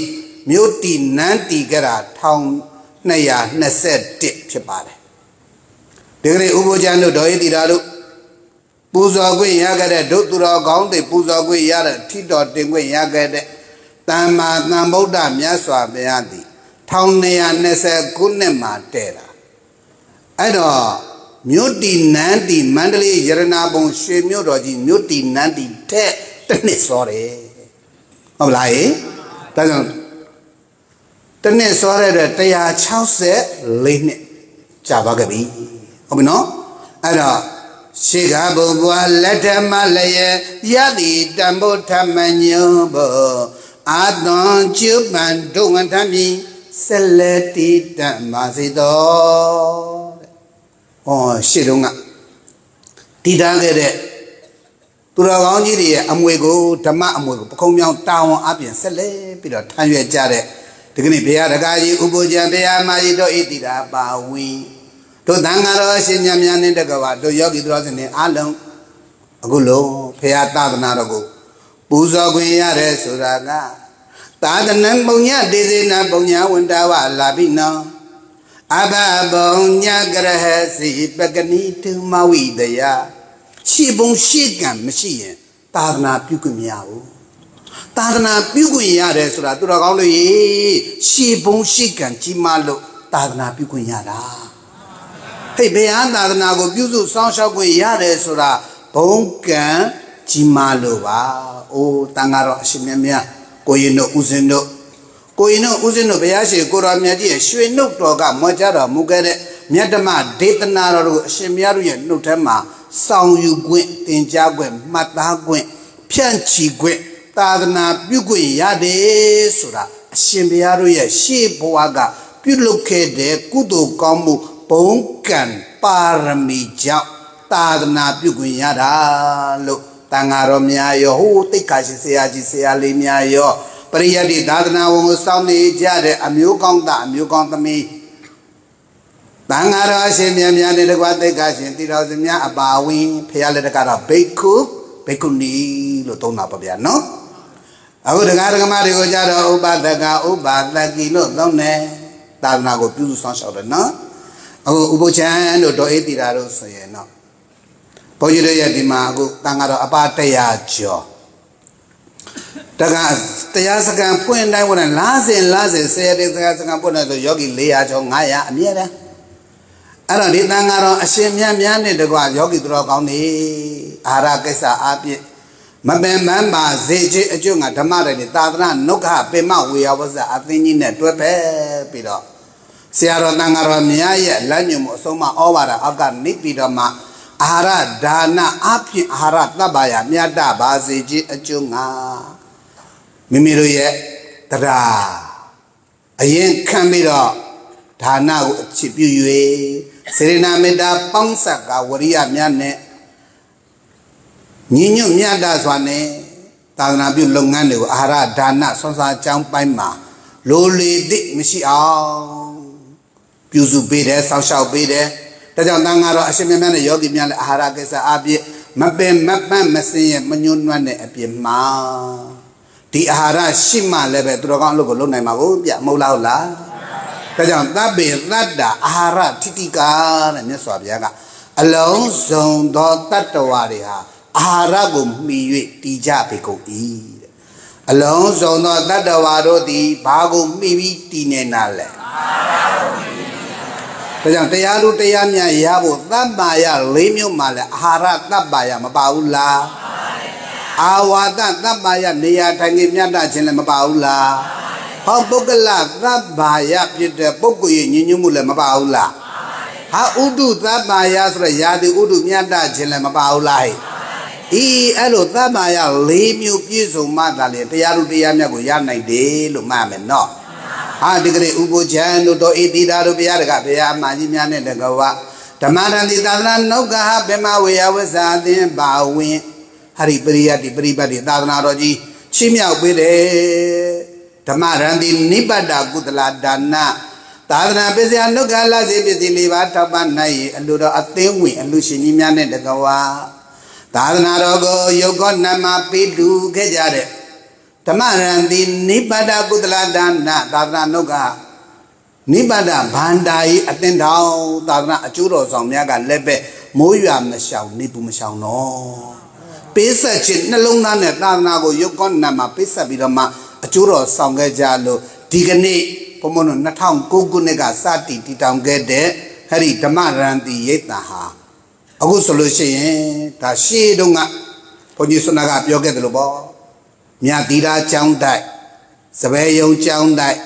A: မြို့တီနန်းတီကြတာ1221ဖြစ်ပါတယ်ဒီကနေ့ဥပုချံတို့ဒေါ်ဣတိတာတို့ပူဇော်ခွင့်ရခဲ့တဲ့ဒုသူတော်ကောင်းတွေပူဇော်ခွင့်ရတဲ့ထိတော်တင်ခွင့်ရခဲ့တဲ့တမ္မာတန်ဗုဒ္ဓမြတ်စွာဘုရားသည်1220ခုနှစ်မှာတည်တာအဲ့တော့မြို့တီနန်းတီမန္တလေးရတနာပုံရွှေမြို့တော်ကြီးမြို့တီနန်းတီတဲ့တစ်နှစ်စောတယ် ဟုတ်လားဟင်ဒါကြောင့်တစ်နှစ်စောရတဲ့164နှစ်ကြာပါခဲ့ပြီဟုတ်ပြီနော်အဲ့တော့ရှိခဘုဘွားလက်ထမလည်းယတိတံဘုထမညုဘောအာသွန်ကျွပန်ဒုဝန္ထမီဆက်လက်တိတမစေတော်တဲ့။ဟောရှေ့တုန်းကတည်ထားခဲ့တဲ့ သူတော်ကောင်းကြီးတွေရဲ့အမွေကိုဓမ္မအမွေကိုပခုံးမြောင်းတာဝန်အပြင်ဆက်လက်ပြီးတော့ထမ်းရွက်ကြတဲ့ဒီကနေ့ဘုရားတကားကြီးဥပုဇ္ဇံဘုရားမကြီးတို့ဣတိတာပါဝင်တို့သံဃာတော်အရှင်မြတ်များနဲ့တကဝတို့ယောဂီသူတော်စင်တွေအလုံးအခုလုံးဘုရားသာသနာတော်ကိုပူဇော်ခွင့်ရတယ်ဆိုတာကသာသနံပုံညဒေသေနပုံညဝန္တဝလာဘိနောအဘပုံညကရဟစီပကနိတုမဝိတယ ရှေပုံရှေကံမရှိရင်သာသနာပြုခွင့်မရဘူးသာသနာပြုခွင့်ရတယ်ဆိုတာသူတော်ကောင်းလို့ရှေပုံရှေကံကြီးမားလို့သာသနာပြုခွင့်ရတာဟဲ့ဘယ်ဟာသာသနာကိုပြုစုစောင့်ရှောက်ခွင့်ရတယ်ဆိုတာဘုံကံကြီးမားလို့ပါအိုးတန်ဃာတော်အရှင်မြတ်များကိုရင်တို့ဦးဇင်းတို့ကိုရင်တို့ဦးဇင်းတို့ဘုရားရှင်ကိုတော်မြတ်ကြီးရဲ့ရွှေနှုတ်တော်ကမွေးကြတော်မူခဲ့တဲ့မြတ်ဓမ္မဒေသနာတော်ကိုအရှင်မြတ်တို့ရဲ့နှုတ်ထဲမှာ ဆောင်ယူခွင့်သင်ကြားခွင့်မှတ်သားခွင့်ဖြန့်ချီခွင့်သာသနာပြုခွင့်ရတယ်ဆိုတာအရှင်ဘုရားတို့ရဲ့ရှေးဘဝကပြုလုပ်ခဲ့တဲ့ကုသိုလ်ကောင်းမှုဘုံကံပါရမီကြောင့်သာသနာပြုခွင့်ရတာလို့တန်ဃာတော်များရောဟိုတိတ်ခါရှိဆရာကြီးဆရာလေးများရောပရိယတ်ဒီသာသနာဝန်ကိုစောင့်နေကြတဲ့အမျိုးကောင်းသားအမျိုးကောင်းသမီး တန်ဃာတော်အရှင်မြတ်များနဲ့တကွာတိတ်ခါရှင်တိတော်စများအပါဝင်ဖရာလက်တကတော့ဘိက္ခုဘိက္ခုနီလို့သုံးတာပါဗျာနော်အခုတရားဓမ္မတွေကိုကြတော့ဥပဒကဥပဒကိလို့သုံးတယ်သာသနာကိုပြုစုဆောင်ရှောက်တယ်နော်အခုဥပုချံတို့ဒေါ်အေးတီတာတို့ဆိုရင်တော့ဘုန်းကြီးတို့ရဲ့ဒီမှာအခုတန်ဃာတော်အပါ100ကျော်တကတရားစကန်ဖွင့်တိုင်းဝင်လားစင်လားစင်ဆယ်တဲ့တရားစကန်ဖွင့်တယ်ဆိုယောဂီ400ကျော်900အမြဲတမ်း အဲ့တော့ဒီတန်ဃာတော်အရှင်မြတ်များနဲ့တကွာယောဂီသူတော်ကောင်းနေအာရကိစ္စအပြည့်မပင်မန်းပါစေခြင်းအကျိုးငါဓမ္မတွေသာသနာနုက္ခပေမဝေယဝဇ္ဇအသိဉ္ကြီးနဲ့တွဲဖက်ပြီးတော့ဆရာတော်တန်ဃာတော်မြတ်ရဲ့လက်ညွန်မှုအဆုံးမဩဝါဒအောက်ကနေပြီးတော့မှအာဟာရဒါနအပြင်အာဟာရတပ္ပါယမြတ်တပါစေခြင်းအကျိုးငါမိမိတို့ရဲ့တရားအရင်ခံပြီးတော့ဒါနကိုအချစ်ပြု၍ စေရနာမေတ္တာပေါင်းဆက်ကဝရိယမြတ်နဲ့ညီညွတ်မြတ်တာစွာနဲ့သာသနာပြုလုပ်ငန်းတွေကိုအာဟာရဒါနဆွမ်းစားကြောင်းပိုင်းမှာလိုလေသည့်မရှိအောင်ပြုစုပေးတယ်စောင့်ရှောက်ပေးတယ်ဒါကြောင့်တန်ဃာတော်အရှင်မြတ်မြတ်နဲ့ယောဂီများလည်းအာဟာရကိစ္စအပြည့်မပင်မပန့်မစင်ရဲ့မညွန့်နွတ်တဲ့အပြည့်မှာဒီအာဟာရရှိမှလည်းပဲသူတော်ကောင်းအလုပ်ကိုလုပ်နိုင်မှာကိုပြမဟုတ်လားဟုတ်လား ဒါကြောင့်သဗ္ဗေသတ္တာအာဟာရထိတိကာတဲ့မြတ်စွာဘုရားကအလုံးစုံသောတတ္တဝါတွေဟာအာဟာရကိုမှီ၍တည်ကြပေကုန်၏တဲ့အလုံးစုံသောတတ္တဝါတို့သည်ဘာကိုမှီပြီးတည်နေတာလဲအာဟာရကိုဒါကြောင့်တရားတို့တရားမြတ်ရဖို့သဗ္ဗာယ၄မျိုးမှလည်းအာဟာရသဗ္ဗာယမပါဘူးလားအာဝါဒသဗ္ဗာယနေရာထိုင်ခြင်းမြတ်တာခြင်းလည်းမပါဘူးလား ဟောပုဂ္ဂလသဗ္ဗာယဖြစ်တဲ့ပုဂ္ဂိုလ်ရဲ့ညဉ့်ညွတ်မှုလည်းမပါဘူးလားဟာဥဒုသဗ္ဗာယဆိုတဲ့ယာတိဥဒုမြတ်တာခြင်းလည်းမပါဘူးလားအေးအဲ့လိုသဗ္ဗာယ၄မျိုးပြည့်စုံမှသာလေတရားတို့တရားမြတ်ကိုရနိုင်တယ်လို့မှတ်မယ်နော်ဟာဒီကနေ့ဥပုချံတို့တော်ဣတိတာတို့ဘုရားတကဘုရားအမှန်ကြီးများနဲ့တကဝဓမ္မတန်တိသာသနာနှုတ်ကဟဗေမဝေယဝဇာသင်ပါဝင်ဟရိပရိယတိပရိပတ်တိသာသနာတော်ကြီးချီးမြှောက်ပေးတယ် ဓမ္မရန်တိနိဗ္ဗတကုသလဒါနသာသနာပစ္စယနှုတ်ကလာစေပစ္စည်းလေးပါးထောက်ပံ့နိုင်အလိုတော်အသိဝင်အလူရှင်ကြီးများနဲ့တကဝသာသနာတော်ကိုယုတ်ကောနမပေးတူခဲ့ကြတဲ့ဓမ္မရန်တိနိဗ္ဗတကုသလဒါနသာသနာနှုတ်ကနိဗ္ဗတဗန္တာဤအသင်တောင်သာသနာအကျိုးတော်ဆောင်များကလက်ပဲမိုးရွာမရှောင်နေပူမရှောင်တော့ပေးဆက်ခြင်းနှလုံးသားနဲ့သာသနာကိုယုတ်ကောနမပေးဆက်ပြီးတော့မှ အကျိုးတော်ဆောင်ခဲ့ကြလို့ဒီကနေ့ဘုံဘုံတို့2009ခုနှစ်ကစတင်တည်ထောင်ခဲ့တဲ့အဲ့ဒီဓမ္မရန်တီရိတ်တာဟာအခုဆိုလို့ရှိရင်ဒါရှေးတုန်းကဘုန်းကြီးဆွနာကပြောခဲ့တယ်လို့ပေါ့မြတ်တီရာကျောင်းတိုက်စပယ်ယုံကျောင်းတိုက်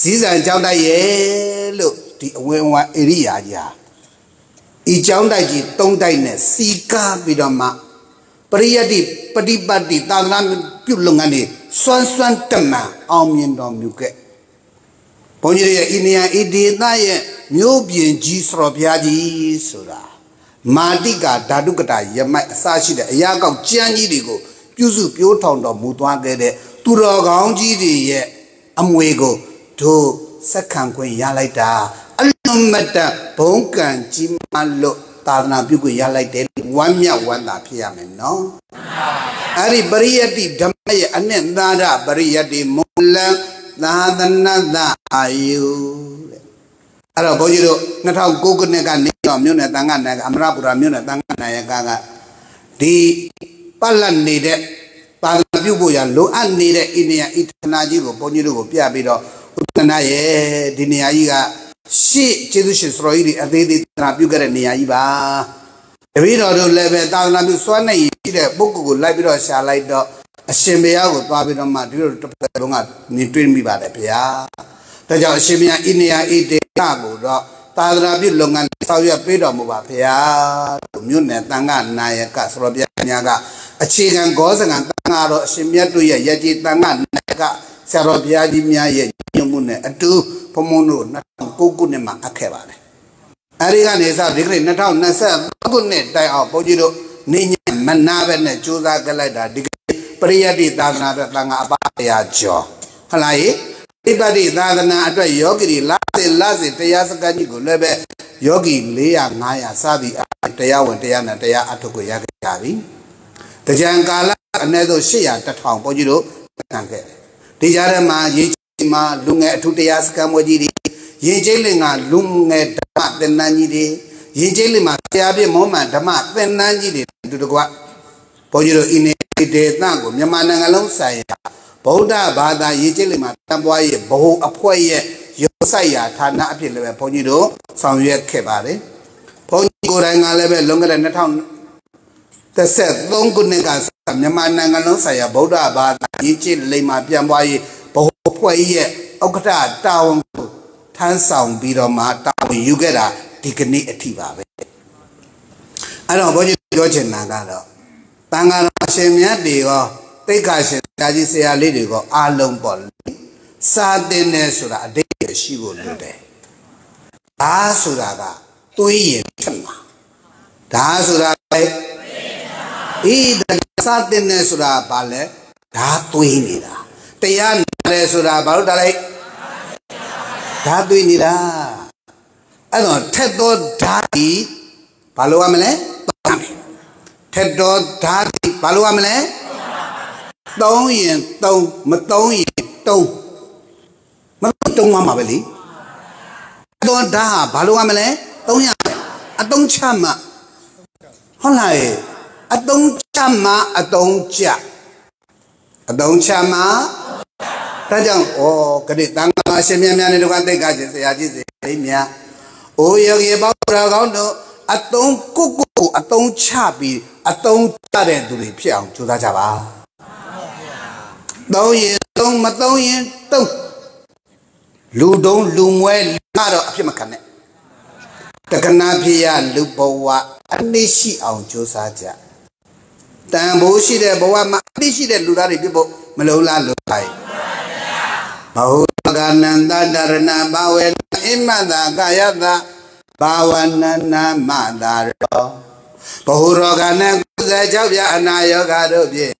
A: ဇီးဆန်ကျောင်းတိုက်ရဲ့လို့ဒီအဝင်ဝါဧရိယာကြီးဟာဤကျောင်းတိုက်ကြီး၃တိုက်နဲ့စီကားပြီးတော့မှပရိယတ်တိပฏิပတ်တိသာသနာပြုလုပ်ငန်းတွေ စွမ်းစွမ်းတမန်အောင်မြင်တော်မူခဲ့ဘုန်းကြီးရဲ့ဤနေရာဤဒေသရဲ့မြို့ပြင်ကြီးစတော်ဘုရားကြီးဆိုတာမာတိကာဓာတုကတာယမိုက်အစရှိတဲ့အရာကောက်ကြမ်းကြီးတွေကိုပြုစုပြိုးထောင်တော်မူသွားခဲ့တဲ့သူတော်ကောင်းကြီးတွေရဲ့အမွေကိုတို့စက္ခံခွင့်ရလိုက်တာအလုံးမတဘုံကံကြီးမလို့ သာသနာပြုခွင့်ရလိုက်တယ်ဝမ်းမြောက်ဝမ်းသာဖြစ်ရမယ်နော်အဲ့ဒီပရိယတ္တိဓမ္မရဲ့အနှစ်သာရပရိယတ္တိမူလသာသနာသအာယုတဲ့အဲ့တော့ဘုန်းကြီးတို့2009ခုနှစ်ကနေတော့မြို့နယ်တန်ခါနိုင်အမရပူရမြို့နယ်တန်ခါနိုင်ကကဒီပတ်လက်နေတဲ့သာသနာပြုဖို့ရလိုအပ်နေတဲ့အိနေယဣထနာကြီးကိုဘုန်းကြီးတို့ကိုပြပြီးတော့ဥဒနာရဲ့ဒီနေရာကြီးက ရှေ့ကျေးဇူးရှင်စတော်ကြီးတွေအသေးသေးသာသနာပြုခဲ့တဲ့နေရာကြီးပါတပည့်တော်တို့လည်းပဲသာသနာပြုစွမ်းနိုင်ရည်တဲ့ပုဂ္ဂိုလ်ကိုလိုက်ပြီးတော့ရှာလိုက်တော့အရှင်ဘုရားကိုသွားပြီးတော့မှဒီလိုတစ်ပတ်လုံးကနေတွေ့မိပါတယ်ဗျာဒါကြောင့်အရှင်ဘုရားဣနေယဣတေကကိုတော့သာသနာပြုလုပ်ငန်းဆောင်ရွက်ပေးတော်မူပါဗျာမြို့နယ်တန်ခါနာယကဆိုတော့ဗျာများကအခြေခံဂောဇကံတန်ခါတော့အရှင်မြတ်တို့ရဲ့ယကြီးတန်ခါနာယကဆရာတော်ဘုရားကြီးများရဲ့ညွှန်မှုနဲ့အတူ ဘုံဘုံတို့2009ခုနှစ်မှာအပ်ခဲ့ပါတယ်အဲဒီကနေစဒီကနေ့2023ခုနှစ်တိုင်အောင်ဘုန်းကြီးတို့နေညမနာပဲနဲ့စူးစမ်းကြလိုက်တာဒီကနေ့ပရိယတ်တိသာသနာအတွက်တန်ခါအပါရာကျော်ဟုတ်လားယေဣပတိသာသနာအတွက်ယောဂီတွေလာစေလာစေတရားစကားကြီးကိုလည်းပဲယောဂီ400 500စသည်တရားဝင်တရားနဲ့တရားအထုကိုရခဲ့ကြပြီတကြံကာလအနည်းဆုံး800 1000ဘုန်းကြီးတို့တန်ခဲ့တယ်ဒီကြားထဲမှာရေး ကြီးမှာလူငယ်အထုတရားစခန်းမွေးကြီးတွေရင်ကျိလင်ကလူငယ်ဓမ္မသင်္นานကြီးတွေရင်ကျိလင်မှာဆရာပြမောမှန်ဓမ္မသင်္นานကြီးတွေတူတကွဘုန်းကြီးတို့ဤနေဒေသကိုမြန်မာနိုင်ငံလုံးဆိုင်ရာဗုဒ္ဓဘာသာရေးကျိလင်မှာတံပွားရဲ့ဘ ਹੁ အဖွဲ့ရဲ့ရုပ်ဆိုင်ရာဌာနအဖြစ်လည်းပဲဘုန်းကြီးတို့ဆောင်ရွက်ခဲ့ပါတယ်ဘုန်းကြီးကိုယ်တိုင်ကလည်းပဲလွန်ခဲ့တဲ့2000 33ခုနှစ်ကမြန်မာနိုင်ငံလုံးဆိုင်ရာဗုဒ္ဓဘာသာရေးကျင့်လိမ္မာပြန်ပွားရေး ဘ ਹੁ ဖွဲ့ရဲ့ဥက္ကဋ္ဌတာဝန်ကိုထမ်းဆောင်ပြီးတော့မှတာဝန်ယူခဲ့တာဒီကနေ့အထိပါပဲအဲ့တော့ဘုန်းကြီးပြောချင်တာကတော့တန်ဃာတော်ရှင်မြတ်တွေရောတိတ်ခါရှင်ဆရာကြီးဆရာလေးတွေကအားလုံးပေါ့စာတင်နေဆိုတာအတိတ်ရရှိဖို့လိုတယ်ဒါဆိုတာကတွေးရင်ဖြစ်မှာဒါဆိုတာပဲအေးဒါစာတင်နေဆိုတာဘာလဲဒါတွေးနေတာတရား နာတယ်ဆိုတာဘာလို့တာလဲဒါတွေးနေတာအဲ့တော့ထက်သောဓာတိဘာလို့ရမလဲထက်သောဓာတိဘာလို့ရမလဲသုံးရင်သုံးမသုံးရင်တုံးမတုံးမှာပဲလေတော့ဒါဟာဘာလို့ရမလဲသုံးရအတုံးချမှဟုတ်လားအတုံးချမှအတုံးချအတုံးချမှ ဒါကြောင့်ဩကတိတန်ခါရှင်မြတ်များနဲ့တို့ကသိက္ခာရှင်ဆရာကြီးစေမြတ်အိုယောဂီပေါရာကောင်းတို့အတုံးကုတ်ကုတ်အတုံးချပြီးအတုံးချတဲ့သူတွေဖြစ်အောင်ကြိုးစားကြပါသုံးရင်သုံးမသုံးရင်သုံးလူတုံးလူမွဲကတော့အဖြစ်မခံနဲ့တက္ကနာဖြစ်ရလူဘဝအနည်းရှိအောင်ကြိုးစားကြတန်ဖိုးရှိတဲ့ဘဝမှာအနည်းရှိတဲ့လူသားတွေဖြစ်ဖို့မလုံလားလို့ပါဘ ဘဟုကနန္တတရဏဘဝေအိမတကာယတဘာဝနနာမတာရောဘဟုရောဂနဲ့96ပြအနာယောဂတို့ဖြင့်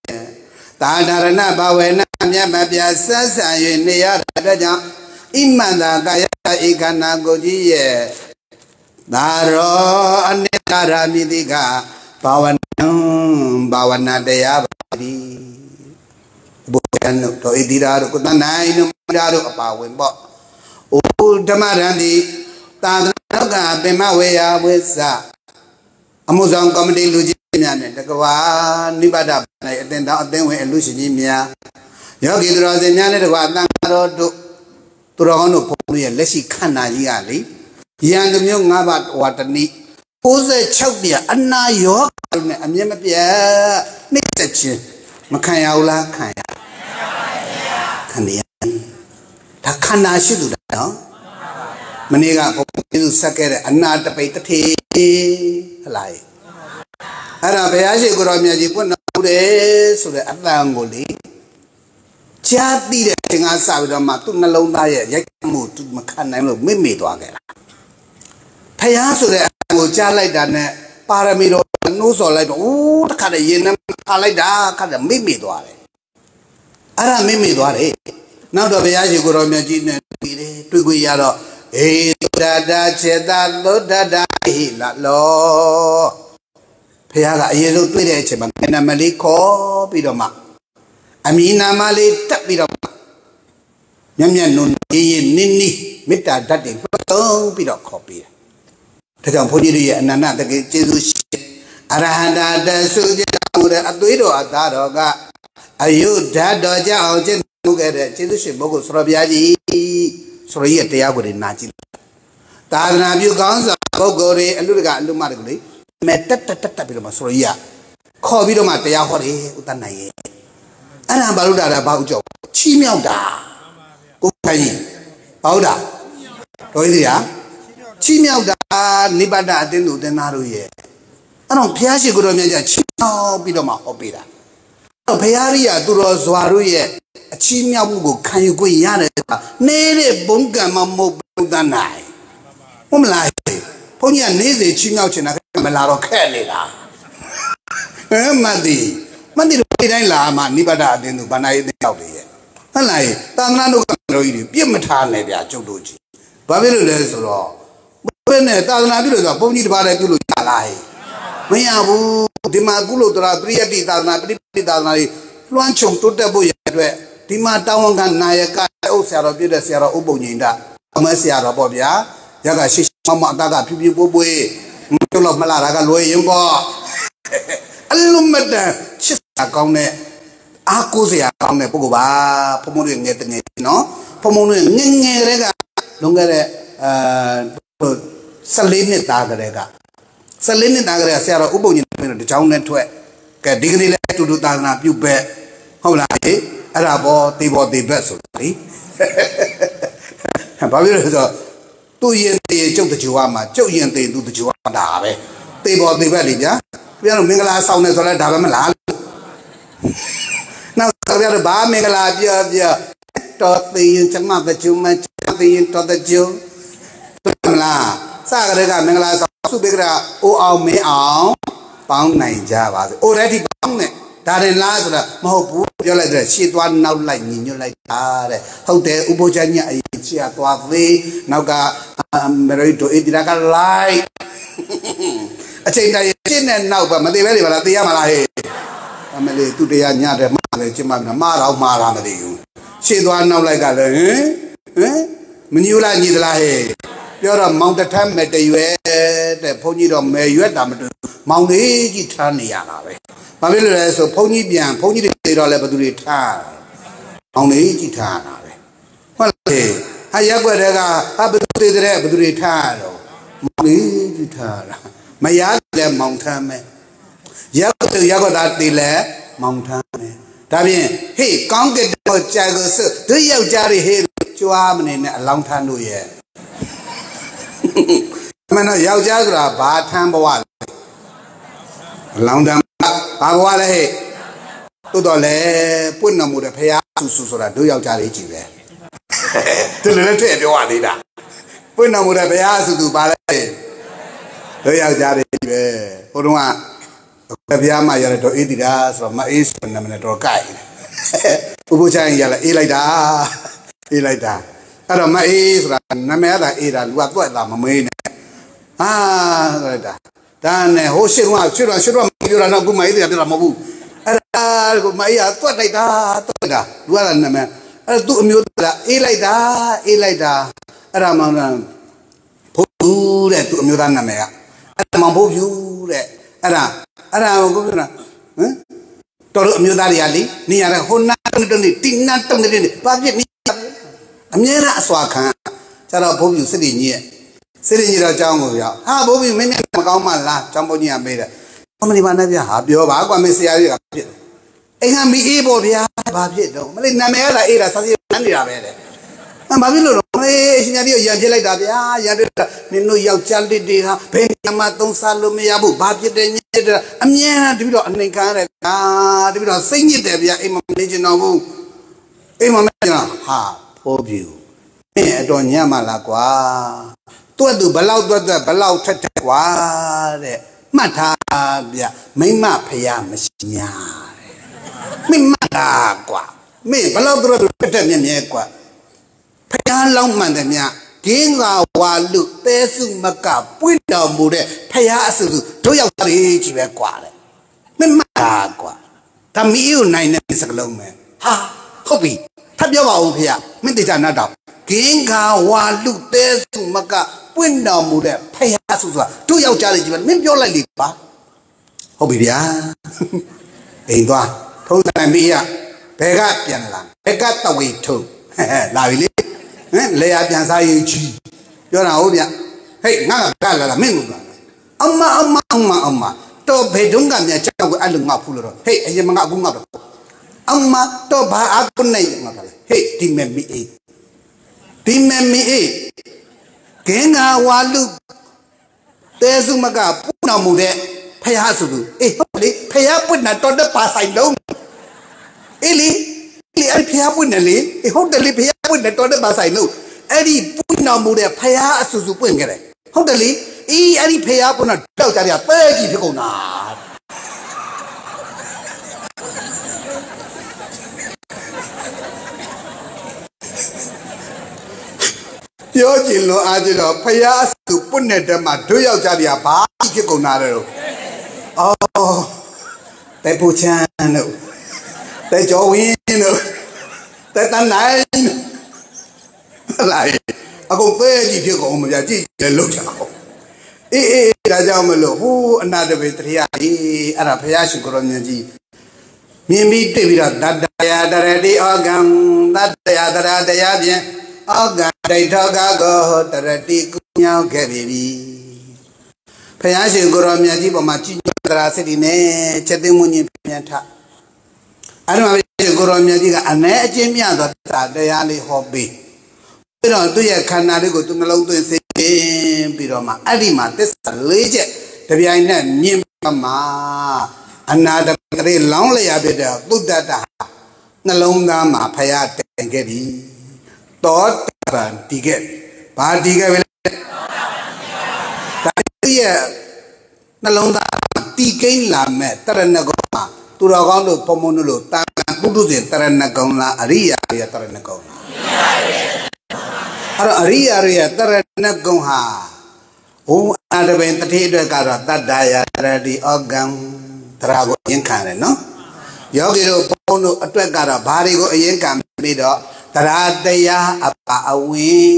A: သာဒရဏဘဝေနမြတ်မပြဆက်ဆံ၍နေရတဲ့ကြောင့်ဣမန္တာကာယဧကနာကိုကြီးရဲ့သာရောအနိတရာမိတိကဘာဝနံဘာဝနာတရားပါတိ ဘုရားတို့တော့ဣတိရာတို့ကုသနိုင်တို့မရာတို့အပါဝင်ပေါ့။အိုဓမ္မရန်တိသာသနာ့ကပင်မဝေယဝိသအမှုဆောင်ကော်မတီလူကြီးများနဲ့တကဝါနိဗ္ဗာန်၌အတင်တော်အသင်းဝင်အလူရှင်ကြီးများယောဂီသူတော်စင်များနဲ့တကွာတန်တော်တို့သူတော်ကောင်းတို့ဘုန်းကြီးရဲ့လက်ရှိခန္ဓာကြီးကလေယံကမျိုး၅ပါးဝါတနိ66ပြအနာယောနဲ့အမြဲမပြတ်နှိမ့်သက်ခြင်းမခံရဘူးလားခံရ ခံရဒါခန္ဓာရှိသူတာနော်မနေ့ကဘုရားယေရှုဆက်ခဲ့တဲ့အနာတပိတ်တထေဟလားအဲ့ဒါဘုရားရှိခိုးတော်မြတ်ကြီးပွင့်တော်တယ်ဆိုတဲ့အတန်ကိုလေကြားသိတဲ့အချိန်ကစပြီးတော့မှသူ့နှလုံးသားရဲ့ရိုက်မှုသူမခံနိုင်လို့မိမိသွားခဲ့တာဖះဆိုတဲ့အတန်ကိုကြားလိုက်တာနဲ့ပါရမီတော်နှိုးဆော်လိုက်တော့ဦးတခါတည်းရင်နဲ့ခါလိုက်တာခါတည်းမိမိသွားတယ် အဲ့ဒါမိမိသွားတယ်နောက်တော့ဘုရားရှိခိုးတော်မြတ်ကြီးနဲ့တွေ့တယ်တွေ့ခွေရတော့အေဒတာခြေတာသုဒ္ဓတာဟိလလောဖះကအရင်ဆုံးတွေ့တဲ့အချိန်မှာနမလေးခေါ်ပြီးတော့မှအမီနာမလေးတက်ပြီးတော့မျက်မျက်နုံအေးနင်းနီးမေတ္တာဓာတ်တွေလွှတ်သုံးပြီးတော့ခေါ်ပြီးတယ်ဒါကြောင့်ဘုန်းကြီးတို့ရဲ့အနန္တတကယ်ကျေးဇူးရှင်အရဟန္တာတဆုကြမှုတဲ့အသွေးတော်အသားတော်က အယုဓာတ်တော်ကြောင့်ကျင့်မှုခဲ့တဲ့ကျေးဇူးရှင်ပုဂ္ဂိုလ်ဆရာဘုရားကြီးဆရာကြီးရဲ့တရားကိုနာကြည့်သာသနာပြုကောင်းဆောင်ပုဂ္ဂိုလ်တွေအလူတကအလူမတွေကိုလေမဲ့တက်တက်တက်တက်ပြီးတော့မှဆရာကြီးကခေါ်ပြီးတော့မှတရားဟောတယ်ဥဒ္ဒနိုင်ရဲ့အဲ့ဒါဘာလို့တာလဲဘာဥကြောချီးမြှောက်တာကိုခိုင်းဘာဟုတ်တာတော်ကြီးရာချီးမြှောက်တာနိဗ္ဗာန်အတင်းတို့တင်သားတို့ရဲ့အဲ့တော့ဘုရားရှိခိုးတော်မြတ်ကြီးချီးမြှောက်ပြီးတော့မှဟောပေးတာအဲ့တော့ ဘုရားရိယာသူတော်ဇွာတို့ရဲ့အချီးမြှောက်မှုကိုခံယူခွင့်ရတယ်နေတဲ့ဘုံကံမမဟုတ်ဘူးတန်းနိုင်ဟုတ်မလားဘုန်းကြီးကနေ့စဉ်ချီးမြှောက်ချင်တာမလာတော့ခက်နေတာဟဲ့မသိမသိတော့ဒီတိုင်းလာမှနိဗ္ဗာန်အတင်းသူဗန္ဒာရေးသိရောက်တယ်ရဲ့ဟုတ်လားသာသနာ့တို့ကတော်ကြီးတွေပြစ်မထားနဲ့ဗျာကျုပ်တို့ကြီးဘာဖြစ်လို့လဲဆိုတော့ဘယ်နဲ့သာသနာပြုလို့ဆိုတော့ဘုန်းကြီးတစ်ပါးတည်းပြုလို့ရလား မရဘူးဒီမှာကုလို့တော်ပရိယတ္တိသာသနာပရိပတိသာသနာတွေလွှမ်းခြုံတိုးတက်ဖို့ရတဲ့ဒီမှာတောင်းဝန်ကနာယကအုပ်ဆရာတော်ပြည့်တဲ့ဆရာတော်ဥပုံငိန်တာအမဆရာတော်ပေါ့ဗျာရကရှိရှိမမအတကဖြူဖြူပွေးပွေးကျလို့မလာတာကလွယ်ရင်ပေါ့အလုံးမတန်ချစ်တာကောင်းတဲ့အားကိုးစရာကောင်းတဲ့ပုဂ္ဂိုလ်ပါဖုံဖုံတွေငယ်တငယ်နော်ဖုံဖုံတွေငယ်ငယ်တွေကလွန်ခဲ့တဲ့အဲ14နှစ်သားကလေးက 14နှစ်သားကလေးဆရာတော်ဥပုံညင်မင်းတို့တကြောင်နဲ့ထွက်ကဲဒီကနေ့လဲတူတူသာသနာပြုတ်ပဲဟုတ်လားဟေးအဲ့ဒါပေါ်တေပေါ်တေဘက်ဆိုတာလေဘာဖြစ်လို့လဲဆိုတော့သူရင်တေကျုပ်တကြွားမှာကျုပ်ရင်တေသူတကြွားတာပဲတေပေါ်တေဘက်လေဗျာပြတော့မင်္ဂလာဆောင်နေဆိုလဲဒါပဲမလားနောက်ဆိုရတော့ဘာမင်္ဂလာပြောပြောတော်သိရင်ကျမတကြုံမသိရင်တော်တကြုံမလား စကရေကမင်္ဂလာဆောင်စုပေကရာအိုအောင်မင်းအောင်ပေါင်းနိုင်ကြပါစေ။ already ပေါင်းနဲ့ဒါရင်လားဆိုတာမဟုတ်ဘူးပြောလိုက်တဲ့ရှေ့သွားနောက်လိုက်ညီညွတ်လိုက်တာတဲ့ဟုတ်တယ်ဥပုချ္ညအရင်ရှေ့ကသွားသေးနောက်ကမရိတိုအဒီရာကလိုက်အချိန်တိုင်းရှင်းနဲ့နောက်ပဲမသေးပဲလေဗလားသိရမလားဟဲ့အမလေးသူတရားညတယ်မှားတယ်ကျမမမှားတော့မှားတာမသိဘူးရှေ့သွားနောက်လိုက်ကလည်းဟင်ဟင်မညူလားညီသလားဟဲ့ ပြောတော့မောင်တထမ်းမဲ့တရွယ်တဲ့ဘုန်းကြီးတော့မယ်ရွက်တာမတူမောင်လေးကြီးထားနေရတာပဲဘာဖြစ်လို့လဲဆိုဘုန်းကြီးပြန်ဘုန်းကြီးတွေတော့လဲဘသူတွေထားမောင်လေးကြီးထားတာပဲဟုတ်လားဟာရက်ွက်တဲ့ကဟာဘသူတွေတဲ့ဘသူတွေထားတော့မောင်လေးကြီးထားတာမရလည်းမောင်ထမ်းမယ်ရက်ွက်ရက်ွက်သားတည်လဲမောင်ထမ်းမယ်ဒါဖြင့်ဟေးကောင်းကင်တော့ကြာကိုစတို့ယောက်ျားတွေဟေးကြွားမနေနဲ့အလောင်းထမ်းလို့ရဲ့ မနော်ယောက်ျားဆိုတာဘာထမ်းဘဝလဲအလောင်းထမ်းဘာဘဝလဲဟဲ့တို့တော့လေပွင့်တော်မူတဲ့ဖရာဆူဆူဆိုတာတို့ယောက်ျားလေးကြည့်ပဲဒီလိုလည်းထည့်ပြောရသေးတာပွင့်တော်မူတဲ့ဘုရားစုသူပါလဲတို့ယောက်ျားတွေပဲဟိုတုန်းကဘုရားမရတဲ့တော့အေးတီတာဆိုတော့မအေးဆိုနာမည်တော့ကြိုက်ဥပုချိုင်းရလာအေးလိုက်တာအေးလိုက်တာ အဲ့တော့မအေးဆိုတာနာမည်ကသာအေးတာလူကတွက်တာမမေးနဲ့ဟာဆိုလိုက်တာဒါနဲ့ဟိုရှင်းကရှင်းတော့ရှင်းတော့မပြောတာတော့ခုမအေးတယ်ပြောတာမဟုတ်ဘူးအဲ့ဒါကိုမအေးကတွက်လိုက်တာတွက်တာလူကနာမည်အဲ့သူ့အမျိုးသားအေးလိုက်တာအေးလိုက်တာအဲ့ဒါမှဘုဘူးတဲ့သူ့အမျိုးသားနာမည်ကအဲ့ဒါမှဘုဘူးတဲ့အဲ့ဒါအဲ့ဒါကိုပြောတာဟမ်တော်တို့အမျိုးသားတွေကလေနေရတဲ့ဟိုနာတုံတုံတိနာတုံတုံတိဘာဖြစ်နေ အမြဲတမ်းအစွာခံကျတော့ဘုဘူးစစ်တီကြီးရဲ့စစ်တီကြီးတော့အကြောင်းကိုပြောဟာဘုဘူးမင်းနဲ့မကောင်းမှလားကျောင်းဘုန်းကြီးကမေးတယ်အမလီပါနဲ့ဗျာဟာပြောပါကွာမင်းဆရာကြီးကဖြစ်အိမ်ကမိအေးပေါ့ဗျာဘာဖြစ်တော့မလေးနာမည်ကလာအေးတာစာစီနန်းနေတာပဲတဲ့အမဘာဖြစ်လို့လဲမလေးအရှင်ကြီးကိုရံပြစ်လိုက်တာဗျာရံပြစ်တာနင်တို့ယောက်ျားလေးတွေကဘယ်ညမှာသုံးစားလို့မရဘူးဘာဖြစ်တယ်ညစ်တယ်အမြဲတမ်းတပြီးတော့အနေခံရတယ်အာတပြီးတော့စိတ်ညစ်တယ်ဗျာအိမ်မနေချင်တော့ဘူးအိမ်မမနေချင်တော့ဟာ ဖိုးပြူမင်းအတော်ညံ့မလားကွာတွတ်သူဘလောက်တွတ်တွတ်ဘလောက်ထက်ထက်ကွာတဲ့မှတ်ထားဗျမိမဖယားမရှိများမင်းမှတ်တာကွာမင်းဘလောက်တော့ပြတ်တဲ့မြဲမြဲကွာဖယားလောင်းမှန်တယ်မြဂင်းကဝါလူတဲစုမကပွင့်တော်မူတဲ့ဖယားအစုစုတို့ရောက်သားကြီးကြီးပဲကွာတဲ့မင်းမှတ်တာကွာဒါမီးကိုနိုင်တဲ့စကလုံးပဲဟာဟုတ်ပြီ ထပ်ပြောပါဦးဖေရမင်းတေချာနာတော့ဂင်းကဝါလူတဲစုမကပွင့်တော်မူတဲ့ဖယားအစုစုတို့ယောက်ျားလေးကြီးပဲမင်းပြောလိုက်လေပါဟုတ်ပြီဗျာအိမ်သွားထုံးစံပြီးရဘယ်ကပြန်လာဘယ်ကတဝေထုံလာပြီလေဟမ်လေယာပြန်စားရေးချီပြောတာဟုတ်ဗျဟေးငါကလာလာမင်းကအမအမအမအမတော့ဘယ်တုန်းကမြတ်ကြောက်ကိုအဲ့လိုငါဖူးလို့တော့ဟေးအရင်မငါကူငါတော့အမတော့ဘာအကုနေငါက လေဟေးဒီမေမီအေးဒီမေမီအေးကင်းကဝါလူတဲစုမကပူနာမှုတဲ့ဖះဆိုသူအေးဟုတ်လေဖះပွင့်တာတော်တဲ့ပါဆိုင်လုံးအေးလေလေအဲ့ဖះပွင့်တယ်လေအေးဟုတ်တယ်လေဖះပွင့်တယ်တော်တဲ့ပါဆိုင်လုံးအဲ့ဒီပွင့်တော်မူတဲ့ဖះအဆူဆူပွင့်ခဲ့တယ်ဟုတ်တယ်လေအေးအဲ့ဒီဖះပွင့်တော့တောက်ကြတယ်ပဲကြီးဖြစ်ကုန်တာ ပြောကြည့်လို့အားကြတော့ဖះအဆူပွင့်တဲ့တည်းမှာတို့ယောက်ျားတွေကဘာဖြစ်ကုန်တာလဲတော့အော်တဲပူချန်တို့တဲကျော်ဝင်းတို့တဲတန်းနိုင်လိုက်အကုန်ပဲကြီးဖြစ်ကုန်မပြကြည့်တယ်လို့ချောင်းအေးအေးဒါကြောင့်မလို့ဟိုးအနာတပေတရားကြီးအဲ့ဒါဘုရားရှင်ကိုရောမြတ်ကြီးမြင်ပြီးတွေ့ပြီးတော့တတရာတရတိဩကံတတရာတရာတရားဖြင့် ဩကံဒိဋ္ဌောကကိုတရတိကုညောင်းခဲ့ပြီဘုရားရှင်ကိုရောမြတ်ကြီးပေါ်မှာကြည်ညိုတရာစိတ်ဒီနဲ့ချက်သိမ်းမှုညင်ပြန်ထအဲ့ဒီမှာကိုရောမြတ်ကြီးကအ ਨੇ အကျဉ်းမြသောတရားလေးဟောပေးပြီးတော့သူ့ရဲ့ခန္ဓာလေးကိုသူနှလုံးသွင်းစေပြီးတော့မှအဲ့ဒီမှာသစ္စာ၄ချက်တပြိုင်နက်မြင်ပမှာအနာတကလေးလောင်းလျာဖြစ်တဲ့သုတ္တတနှလုံးသားမှာဖယားတင်ခဲ့ပြီ တောတရံတီခဲ့ဘာတီခဲ့ပြီလဲဒါရဲ့နှလုံးသားတီကိန်းလာမဲ့တရဏဂုံမှာသူတော်ကောင်းတို့ဘုံဘုံတို့လိုတာပုထုဇဉ်တရဏဂုံလားအရိယာရဲ့တရဏဂုံလားအဲ့တော့အရိယာရဲ့တရဏဂုံဟာဘုံအတပင်တတိအတွက်ကတော့တတ္တယာတရတိဩကံတရားကိုအရင်ခံတယ်နော်ယောဂီတို့ဘုံတို့အတွက်ကတော့ဘာတွေကိုအရင်ခံပြီးတော့ တရားတရားအပအဝင်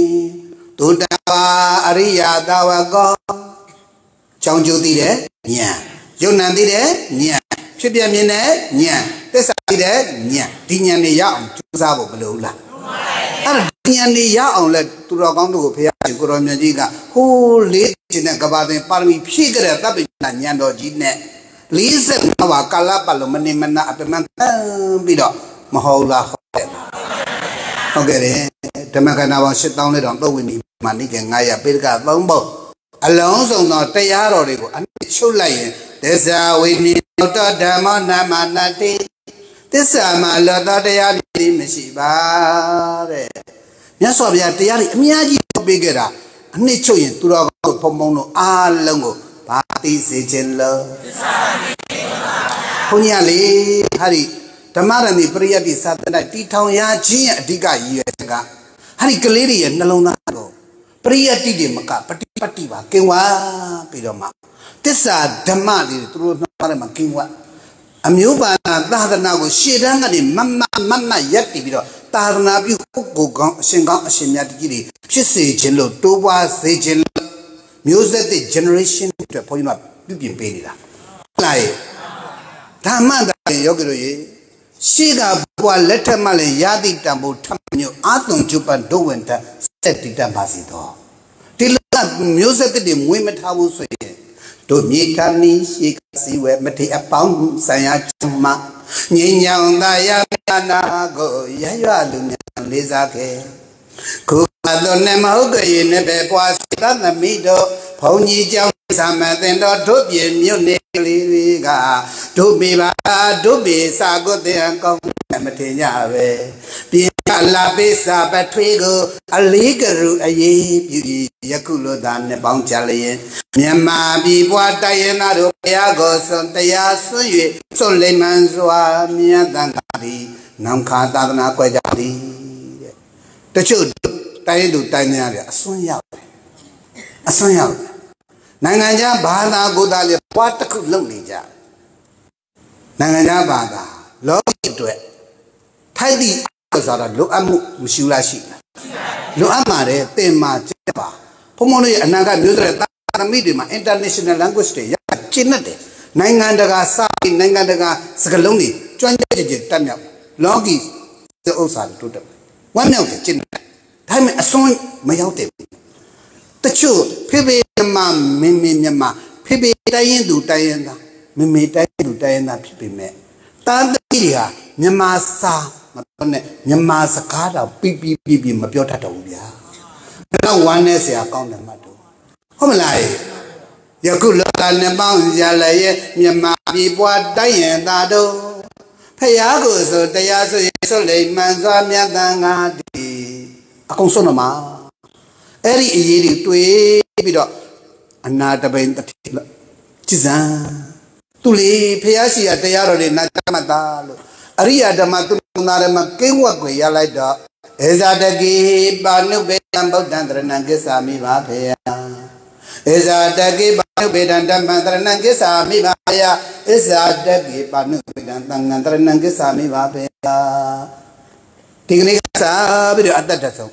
A: ဒုတဘာအရိယာတဝကောကြောင်းကျိုးသိတယ်ညံယုံနံသိတယ်ညံဖြစ်ပြမြင်တယ်ညံသစ္စာသိတယ်ညံဒီညံနေရအောင်ကြိုးစားဖို့မလိုဘူးလားအဲ့ဒါဒီညံနေရအောင်လဲသူတော်ကောင်းတို့ကိုဘုရားရှင်ကိုရောမြတ်ကြီးကဟိုးလေးခြင်းနဲ့ကဘာသင်ပါရမီဖြည့်ကြတဲ့တပ်ပိဏညံတော်ကြီးနဲ့45ပါကာလပတ်လုံးမနေမနာအပမန်တန်ပြီးတော့မဟုတ်လားဟုတ်တယ် ဟုတ်ကဲ့တယ်ဓမ္မကနာပေါင်း8000လေးတောင်သုံးဝင်ဒီမှာနိကေ900ပေက3ပုတ်အလုံးစုံသောတရားတော်တွေကိုအနည်းချုပ်လိုက်ရင်သစ္စာဝိနိတောဓမ္မနာမနတိသစ္စာမှာလောတော်တရားလေးမရှိပါတဲ့မြတ်စွာဘုရားတရားတွေအများကြီးပေးခဲ့တာအနှစ်ချုပ်ရင်သူတော်ကောင်းဖုံဖုံတို့အားလုံးကိုဘာသိစေခြင်းလဲသစ္စာသိခြင်းပါဘုန်းကြီးကလေဟာဒီ ဓမ္မရဏီပရိယတ်တိသာသနာတီထောင်ရခြင်းရဲ့အဓိကရည်ရွယ်ချက်ကဟာဒီကလေးတွေရဲ့နှလုံးသားကိုပရိယတ်တိတွေမကပฏิပတ်တိပါကင်ဝါပြီးတော့မှတစ္ဆာဓမ္မတွေသူတို့နှောင်းထဲမှာကင်ဝါအမျိုးပါသာသနာကိုရှေ့တန်းကနေမမမမရက်တည်ပြီးတော့သာသနာပြုပုဂ္ဂိုလ်ကောင်းအရှင်ကောင်းအရှင်မြတ်ကြီးတွေဖြစ်စေခြင်းလို့တိုးပွားစေခြင်းမျိုးဆက်တဲ့ generation အတွက်ဘုန်းကြီးကပြုပြင်ပေးနေတာဟုတ်လားဓမ္မတာယောဂီတို့ရေ ရှေ့ကဘွာလက်ထက်မှလည်းယာတိတံဖို့ထညွအာသွန်ကျုပ်ပဒုဝင်တစက်တိတပါစီတော့ဒီလကမျိုးဆက်တဲ့မွေးမထားဘူးဆိုရင်တို့မြေကနီရှိကစီဝဲမထေအပေါင်းဆိုင်ရာချမငြိညာသာယနာကိုရရွလူများလေးစားခဲ့ ခုတော့နဲ့မဟုတ်ကြရင်နဲ့ပဲပွားစတသမီးတို့ဘုံကြီးကြောင့်သမသင်တော်တို့ပြေမြို့နေကလေးတွေကတို့ပေပါတို့ပေစာကိုတဲ့ကောင်းမထင်ကြပဲပြေလာပိစာပထွေးကိုအလေးကရုအရေးပြုယခုလိုသာနဲ့ပေါင်းကြလျင်မြမပြည်ပွားတိုင်ရင်သားတို့ဘုရားကိုစွန်တရားဆွ၍စွန်လိမ္မန်စွာမြတ်တန်ခါသည်နံခါသာသနာကွဲကြသည်တဲ့ တချို့တိုင်းသူတိုင်းများတွေအစွန်းရောက်တယ်အစွန်းရောက်တယ်နိုင်ငံခြားဘာသာကိုယ်သားလေပွားတစ်ခုလုပ်နေကြနိုင်ငံခြားဘာသာလောကီအတွက်ထိုက်သည့်ဆိုတာလိုအပ်မှုမရှိလားရှိလားလိုအပ်ပါတယ်တင်မှာကျက်ပါဘုံဘုံတို့ရဲ့အနာဂတ်မျိုးဆက်တာသမီတွေမှာ international language တွေရကျင့်တဲ့နိုင်ငံတကာစာပေနိုင်ငံတကာစကားလုံးတွေကျွမ်းကျင်ကျင်တက်မြောက်လောကီဥစ္စာတွေတိုးတက် ဝမ်းမြောက်တယ်ကျင့်တယ်ဒါပေမဲ့အစွန်းမရောက်တယ်တချို့ဖေဖေမြမမင်းမင်းမြမဖေဖေတိုင်းရင်သူတိုင်းရင်သားမမေတိုင်းသူတိုင်းရင်သားဖြစ်ပေမဲ့တားတိတွေဟာမြန်မာစာမပြောနဲ့မြန်မာစကားတော့ပြပြပြပြမပြောတတ်တော့ဘူးဗျာတော့ဝမ်းနဲ့ဆရာကောင်းတယ်မှတ်တော့ဟုတ်မလားယခုလောကနဲ့ပေါင်းကြလည်းရဲ့မြန်မာပြည်ပွားတိုင်းရင်သားတို့ဖယားကိုဆိုတရားဆိုရ ဆိုလိမ့်မှန်စွာမြတ်တန်ငါဒီအကုန်ဆုံးတော့မှာအဲ့ဒီအရေးတွေတွေးပြီးတော့အနာတပိန်တတိကြည်စံသူလေဖယားရှိရတရားတော်တွေနာတမတာလို့အရိယဓမ္မသူနာရမကိဝတ်ကိုရလိုက်တော့ဧဇာတကိပါဏုဘေတံဗုဒ္ဓံတရဏံကိစ္ဆာမိပါဖေယဧဇာတကိပါ ဏုဘေတံဓမ္မံတရဏံကိစ္ဆာမိပါဖေယဧဇာတကိပါဏုဘေတံသံဃံတရဏံကိစ္ဆာမိပါဖေယဒီကနေ့ကစားပြီးတော့အတ္တတဆုံး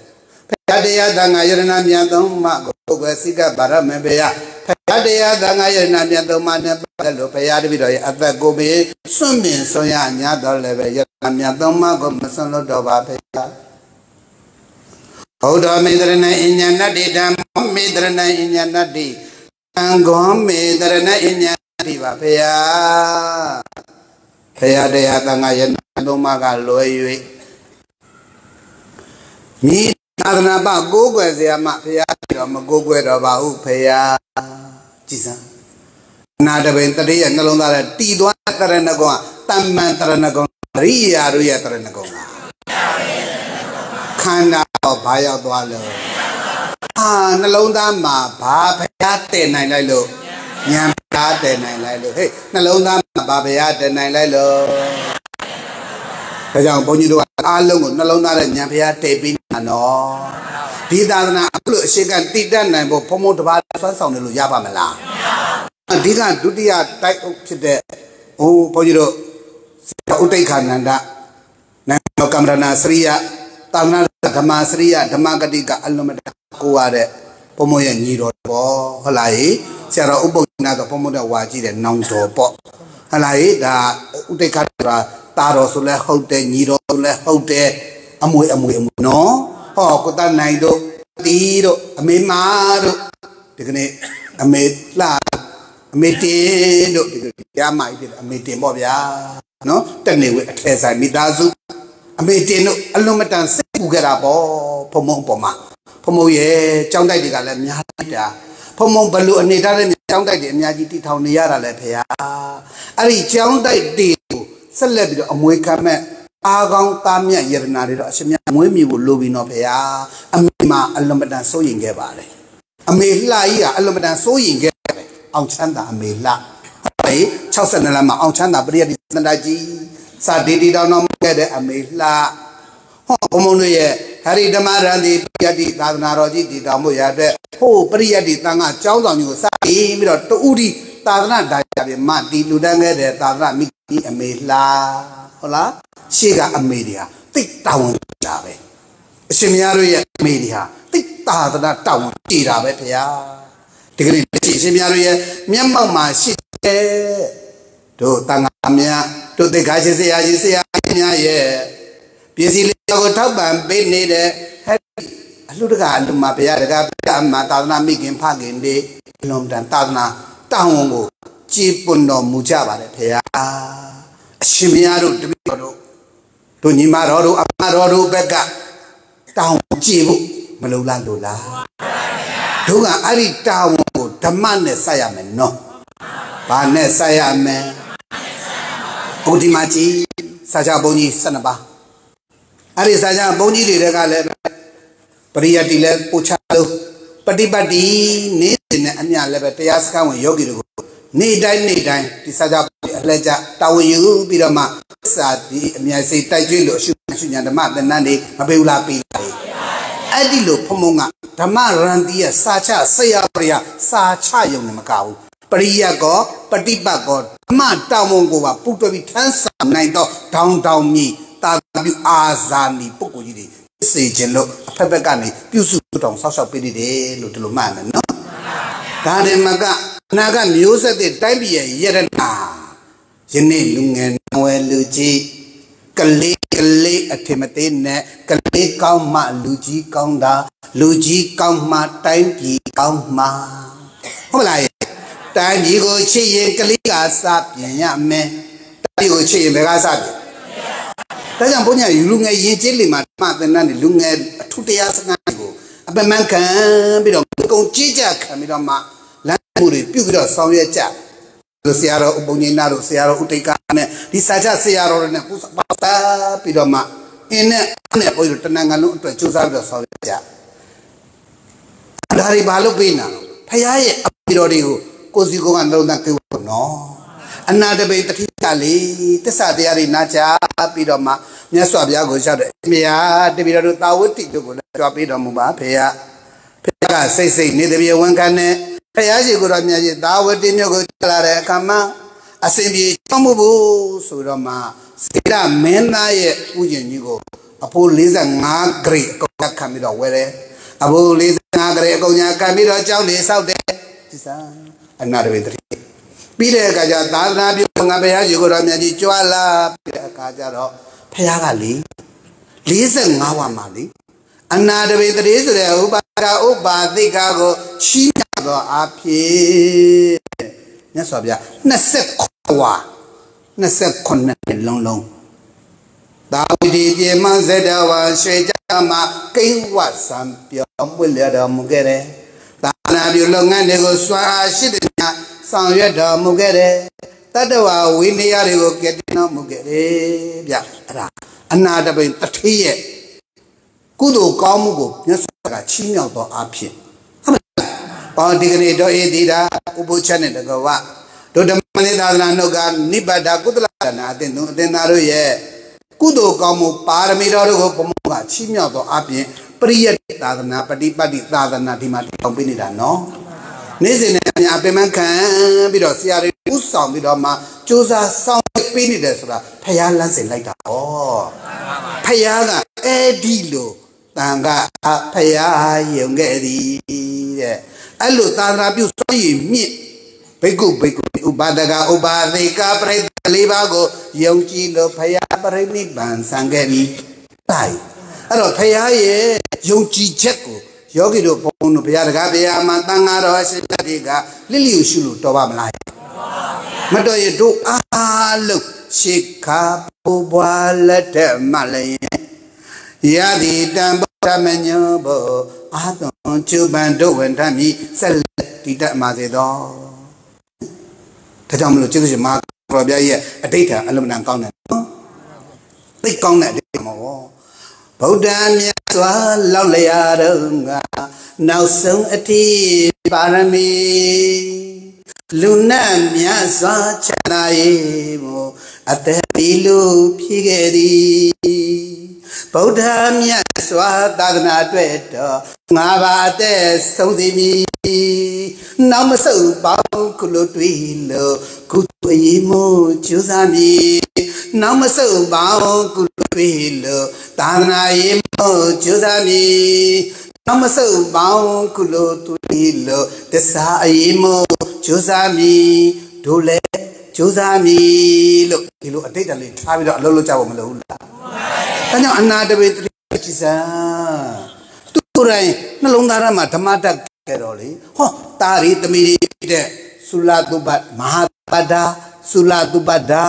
A: ဖယားတရားသံဃာယရဏမြတ်သုံးမကိုယ်စိကဗရမေဘေယဖယားတရားသံဃာယရဏမြတ်သုံးမနဲ့ပတ်သက်လို့ဖယားတပည့်တော်ရဲ့အသက်ကိုပဲစွန့်ပင်ဆွန်ရညာတော်လည်းပဲယရဏမြတ်သုံးမကိုမစွန့်လို့တော့ပါဖေယားဘုဒ္ဓမေတရဏအညနတ္တိဓမ္မမေတရဏအညနတ္တိ အံကောမေတရဏအညာတိပါဖေယဖေယတရားတန်ခါယနာသုံးပါးကလွယ်၍မိသာသနာပကိုးကွယ်စရာမှဖေယတော်မကိုးကွယ်တော့ပါဟုဖေယကြည်စမ်းနာတပင်တရိရဲ့နှလုံးသားနဲ့တီသွားတရဏဂုံတမ္မန်တရဏဂုံရိယာတို့ရဲ့တရဏဂုံခန္ဓာတော့ဘာရောက်သွားလို့ အာနှလုံးသားမှာဘာဖရာတည်နိုင်လိုက်လို့ဉာဏ်ဖရာတည်နိုင်လိုက်လို့ဟေးနှလုံးသားမှာဘာဖရာတည်နိုင်လိုက်လို့ဒါကြောင့်ဘုန်းကြီးတို့ကအားလုံးကိုနှလုံးသားနဲ့ဉာဏ်ဖျားတည်ပြီးတာနော်ဒီသာသနာအခုလိုအရှိကတိတတ်နိုင်ဖို့ဘုံဘုံတစ်ပါးဆွမ်းဆောင်နေလို့ရပါမလားအဓိကဒုတိယတိုက်အုပ်ဖြစ်တဲ့ဟိုဘုန်းကြီးတို့ဥတိတ်ခာနန္ဒနိုင်ငံကမ္မရဏစရိယ သာသနာဓမ္မစရိယဓမ္မဂတိကအလုံးမတကိုရတဲ့ဘုံဘုံရဲ့ညီတော်ပေါ့ဟုတ်လားဟိဆရာတော်ဥပုပ်နာဆိုဘုံဘုံတဲ့ဝါကြီးတဲ့နောင်တော်ပေါ့ဟုတ်လားဟိဒါဥတိတ်ခာဆိုတာတာတော်ဆိုလဲဟုတ်တယ်ညီတော်ဆိုလဲဟုတ်တယ်အမွေအမွေအမွေနော်ဟောကိုတနိုင်တို့တီးတို့အမေမာတို့ဒီကနေ့အမေလှအမေတင်တို့ဒီကရမိုက်ဖြစ်အမေတင်ပေါ့ဗျာနော်တနေဝဲအထက်ဆိုင်မိသားစု အမေတင်တို့အလုံးမတန်စိတ်ပူခဲ့တာပေါ့ဖုံမုံပေါ်မှာဖုံမုံရဲ့ကြောင်းတိုက်တွေကလည်းများလိုက်တာဖုံမုံဘလူအနေထားတဲ့ကြောင်းတိုက်တွေအများကြီးတီထောင်နေရတာလဲဖေဟာအဲ့ဒီကြောင်းတိုက်တွေကိုဆက်လက်ပြီးတော့အမွေခံမဲ့သားကောင်းသားမြတ်ယရနာတွေတော့အရှင်မြတ်မွေးမြူဖို့လိုပြီနော်ဖေဟာအမေမှာအလွန်မတန်စိုးရင်ခဲ့ပါတယ်အမေလှကြီးကအလွန်မတန်စိုးရင်ခဲ့တယ်အောင်ချမ်းသာအမေလှဟုတ်လေ62လမ်းမှာအောင်ချမ်းသာပရိယတ်စန္ဒကြီး စာဒေတီတော်တော်ခဲ့တဲ့အမေလှဟောဘုံဘုံတို့ရဲ့ဟရိဓမ္မရန်ဒီပရိယတ်သာသနာတော်ကြီးတည်တော်မူရတဲ့ဟိုပရိယတ်တန်ခါကျောင်းဆောင်ကြီးကိုစပြီးပြီးတော့တူဒီသာသနာဒါရပြမတီလူတန်းခဲ့တဲ့သာသနာမိကြီးအမေလှဟုတ်လားရှေ့ကအမေတွေဟာတိတ်တောင်းတာပဲအရှင်မယားတို့ရဲ့အမေတွေဟာတိတ်သာသနာတောင်းတည်တာပဲဖေဟာဒီကနေ့အရှင်မယားတို့ရဲ့မျက်မှောက်မှာရှိတဲ့တို့တန်ခါများ တို့တေခါရှိစရာကြီးဆရာများရဲ့ပစ္စည်းလေးကိုထောက်ပံ့ပေးနေတဲ့ဟဲ့အလှတကအလှမဘုရားတကားဘုရားမှာသာသနာမိခင်ဖခင်တွေအလုံးတန်သာသနာတောင်းဝန်ကိုကြည်ပွန်တော်မူကြပါတယ်ဖေဟာအရှင်မယားတို့တပည့်တော်တို့တို့ညီမတော်တို့အမတော်တို့ဘက်ကတောင်းကြည့်ဖို့မလုံလားလို့လားတို့ကအဲ့ဒီတောင်းကိုဓမ္မနဲ့ဆက်ရမယ်နော်ဘာနဲ့ဆက်ရမ အခုဒီမှာကြည်စာကြဘုန်းကြီး12ပါးအဲ့ဒီစာကြဘုန်းကြီးတွေကလည်းပရိယတ်တိလည်းပို့ချလို့ပฏิပတ်တိနေ့စဉ်နဲ့အမျှလည်းပဲတရားစခန်းဝင်ယောဂီတွေကိုနေ့တိုင်းနေ့တိုင်းဒီစာကြအလှကြတာဝန်ယူပြီးတော့မှစာဒီအမြဲစိတ်တိုက်ကြွလို့အရှုရှင်ညာဓမ္မသဏ္ဍာန်တွေမပေးဘူးလားပေးလားအဲ့ဒီလိုဖုံဖုံကဓမ္မရန်တီးရစာချဆရာပရိယစာချယုံနေမကဘူး ရိယတ်ကောပฏิပတ်ကောဓမ္မတောင်းဝန်ကိုပါပုတ္တပြီးထမ်းဆောင်နိုင်တော့ဒေါင်တောင်မြည်တာပြုအာဇာနီပုဂ္ဂိုလ်ကြီးတွေစေခြင်းလို့အဖက်ဖက်ကနေပြုစုတောင်ဆောက်ရှောက်ပေးနေတယ်လို့ဒီလိုမှတ်မယ်နော်ဒါတွေမကအနာကမျိုးဆက်တဲ့တိုင်းပြည်ရဲ့ယရနာယနေ့လူငယ်နွယ်လူကြီးကလေးကလေးအထင်မသေးနဲ့ကလေးကောင်းမှလူကြီးကောင်းတာလူကြီးကောင်းမှတိုင်းပြည်ကောင်းမှဟုတ်မလား တိုင်းပြည်ကိုချစ်ရင်ကလေးကစပြင်ရမယ်တိုင်းပြည်ကိုချစ်ရင်ဘယ်ကစပြင်ဒါကြောင့်ဘုညာလူငယ်ရင်ကျေးလေမှာမှသင်တတ်တယ်လူငယ်အထုတရားစကားကိုအပမန်ခံပြီးတော့ကုံကြီးကြခံပြီးတော့မှလမ်းမှုတွေပြုပြီးတော့ဆောင်ရွက်ကြဆရာတော်ဥပုံညိနာတို့ဆရာတော်ဥတိတ်ကနဲ့ဒီစာချဆရာတော်တွေနဲ့ပူပါတာပြီးတော့မှအင်းနဲ့နဲ့ဘုရားတဏ္ဍာလုံးအတွက်ကြိုးစားပြီးတော့ဆောင်ရွက်ကြဒါတွေဘာလို့ပေးနာဖခင်ရဲ့အပိတော်တွေကို ကိုစီကိုကနှလုံးသားကိဝနော်အနာတပိတတိကလေးတစ္ဆာတရားတွေနာချပြီးတော့မှမြတ်စွာဘုရားကိုရှောက်တယ်အမေဟာတပိတော်တို့တာဝတိတို့ကိုလည်းကြွားပြီးတော်မူပါဖေရဖေကစိတ်စိတ်နေတပြေဝန်ခံနဲ့ဖယားရှိကိုတော့မြတ်ကြီးသာဝတိမြို့ကိုလာတဲ့အခါမှာအစဉ်ပြေချောင်းမှုဘူးဆိုတော့မှစေတမင်းသားရဲ့ဥကျင်ကြီးကိုအဖိုး45ဂရိအကုန်ခံပြီးတော့ဝဲတယ်အဖိုး45ဂရိအကုန်ညာခံပြီးတော့ကြောင်းနေဆောက်တယ်ဒီစား အနာတဝေတတိပြီးတဲ့အခါကျသာသနာပြုငါဘုရားရှိကိုတော့မြတ်ကြီးကြွားလာပြီးတဲ့အခါကျတော့ဖယားကလေ45ဝါမှာလေအနာတပေတရေဆိုတဲ့ဥပါဒဥပါသိက္ခာကိုချီးမြှောက်သောအဖြစ်မြတ်စွာဘုရား29ဝါ29နှစ်လုံးလုံးသာဝတိပြေမဇဒဝါရွှေကြမှာကိန်းဝဆံပြောင်းပွင့်လျတော်မူခဲ့တယ်သာ နာပြုလုပ်ငန်းတွေကိုစွာရှိတဲ့ညဆောင်ရွက်တော်မူခဲ့တယ်တတ္တဝဝိနည်းတွေကိုကဲ့တင်တော်မူခဲ့တယ်ဗျအဲ့ဒါအနာတပိတထေးရဲ့ကုသိုလ်ကောင်းမှုကိုမြတ်စွာဘုရားချီးမြှောက်တော်အဖြစ်ဟုတ်မလား။အော်ဒီကနေ့တော့အေးဒီတာဥပုချက်နဲ့တကဝဒုဓမ္မနိသာသနာနှုတ်ကနိဗ္ဗာန်ကုသလနာအတင်သူအတင်သားတို့ရဲ့ကုသိုလ်ကောင်းမှုပါရမီတော်တို့ကိုဘုံကချီးမြှောက်တော်အပြင် ပရိယတ်သာသနာပฏิပတ်တိသာသနာဒီမှာတောင်းပေးနေတာနော်။နေ့စဉ်နဲ့အများပင်မခံပြီးတော့ဆရာတွေဥဆောင်ပြီးတော့မှစူးစမ်းဆောင်ပေးနေတယ်ဆိုတာဖះလန်းစင်လိုက်တာ။ဩဖះကအဲ့ဒီလိုတန်ခါဖယားယုံခဲ့သည်တဲ့အဲ့လိုသာသနာပြုစွန့်ရည်မြင့်ဘိက္ခုဘိက္ခုဥပါဒကဥပါသေကပရိသလေးပါးကိုယုံကြည်လို့ဖယားပရိနိဗ္ဗာန်ဆံခဲ့ပြီတိုက်အဲ့တော့ဖယားရဲ့ ယုံကြည်ချက်ကိုယောဂီတို့ဘုန်းတို့ဘုရားတကားဘုရားမှာတန်ဃာတော်ရှင်တွေကလစ်လျူရှုလို့တော်ပါမလားမတော်ရတို့အားလုံးရှေခါပူပွားလက်ထက်မှလည်းယတိတံဗုဒ္ဓမညောဘောအာသွန်ကျုပံတို့ဝန်ထမီဆက်လက်တည်တတ်မှာစေသောဒါကြောင့်မလို့ကျေးဇူးရှင်မဟာပရောဗျာရဲ့အတိတ်ထံအလုံးမတန်ကောင်းတယ်နော်သိကောင်းတဲ့အတိတ်မှာပေါ့ ဗုဒ္ဓမြတ်စွာလောက်လျာတော့ငါနောက်ဆုံးအထိပါရမီလူနဲ့မြတ်စွာချမ်းသာရေးမို့အသက်ဒီလူဖြည့်ခဲ့သည်ဗုဒ္ဓမြတ်စွာသာသနာအတွက်တော့ငါပါအသက်ဆုံးစီမီ နောက်မဆုပ်ပေါင်းကုလိုတွေ့လို့ကုသွေမို့ကျူးစားမီနောက်မဆုပ်ပေါင်းကုလိုတွေ့လို့သာသနာရေးမို့ကျူးစားမီနောက်မဆုပ်ပေါင်းကုလိုတွေ့လို့တစ္ဆာအရေးမို့ကျူးစားမီတို့လည်းကျူးစားမီလို့ဒီလိုအတိတ်တလေးထားပြီးတော့အလုပ်လုပ်ကြဖို့မလိုဘူးလားဒါကြောင့်အနာတပေတတိကြည်စံသူတို့တိုင်းနှလုံးသားထဲမှာဓမ္မတ က်ခဲ့တော့လေဟောတာရီတမီတဲ့သုလတုပ္ပမဟာပဒ္ဒါသုလတုပ္ပဒါ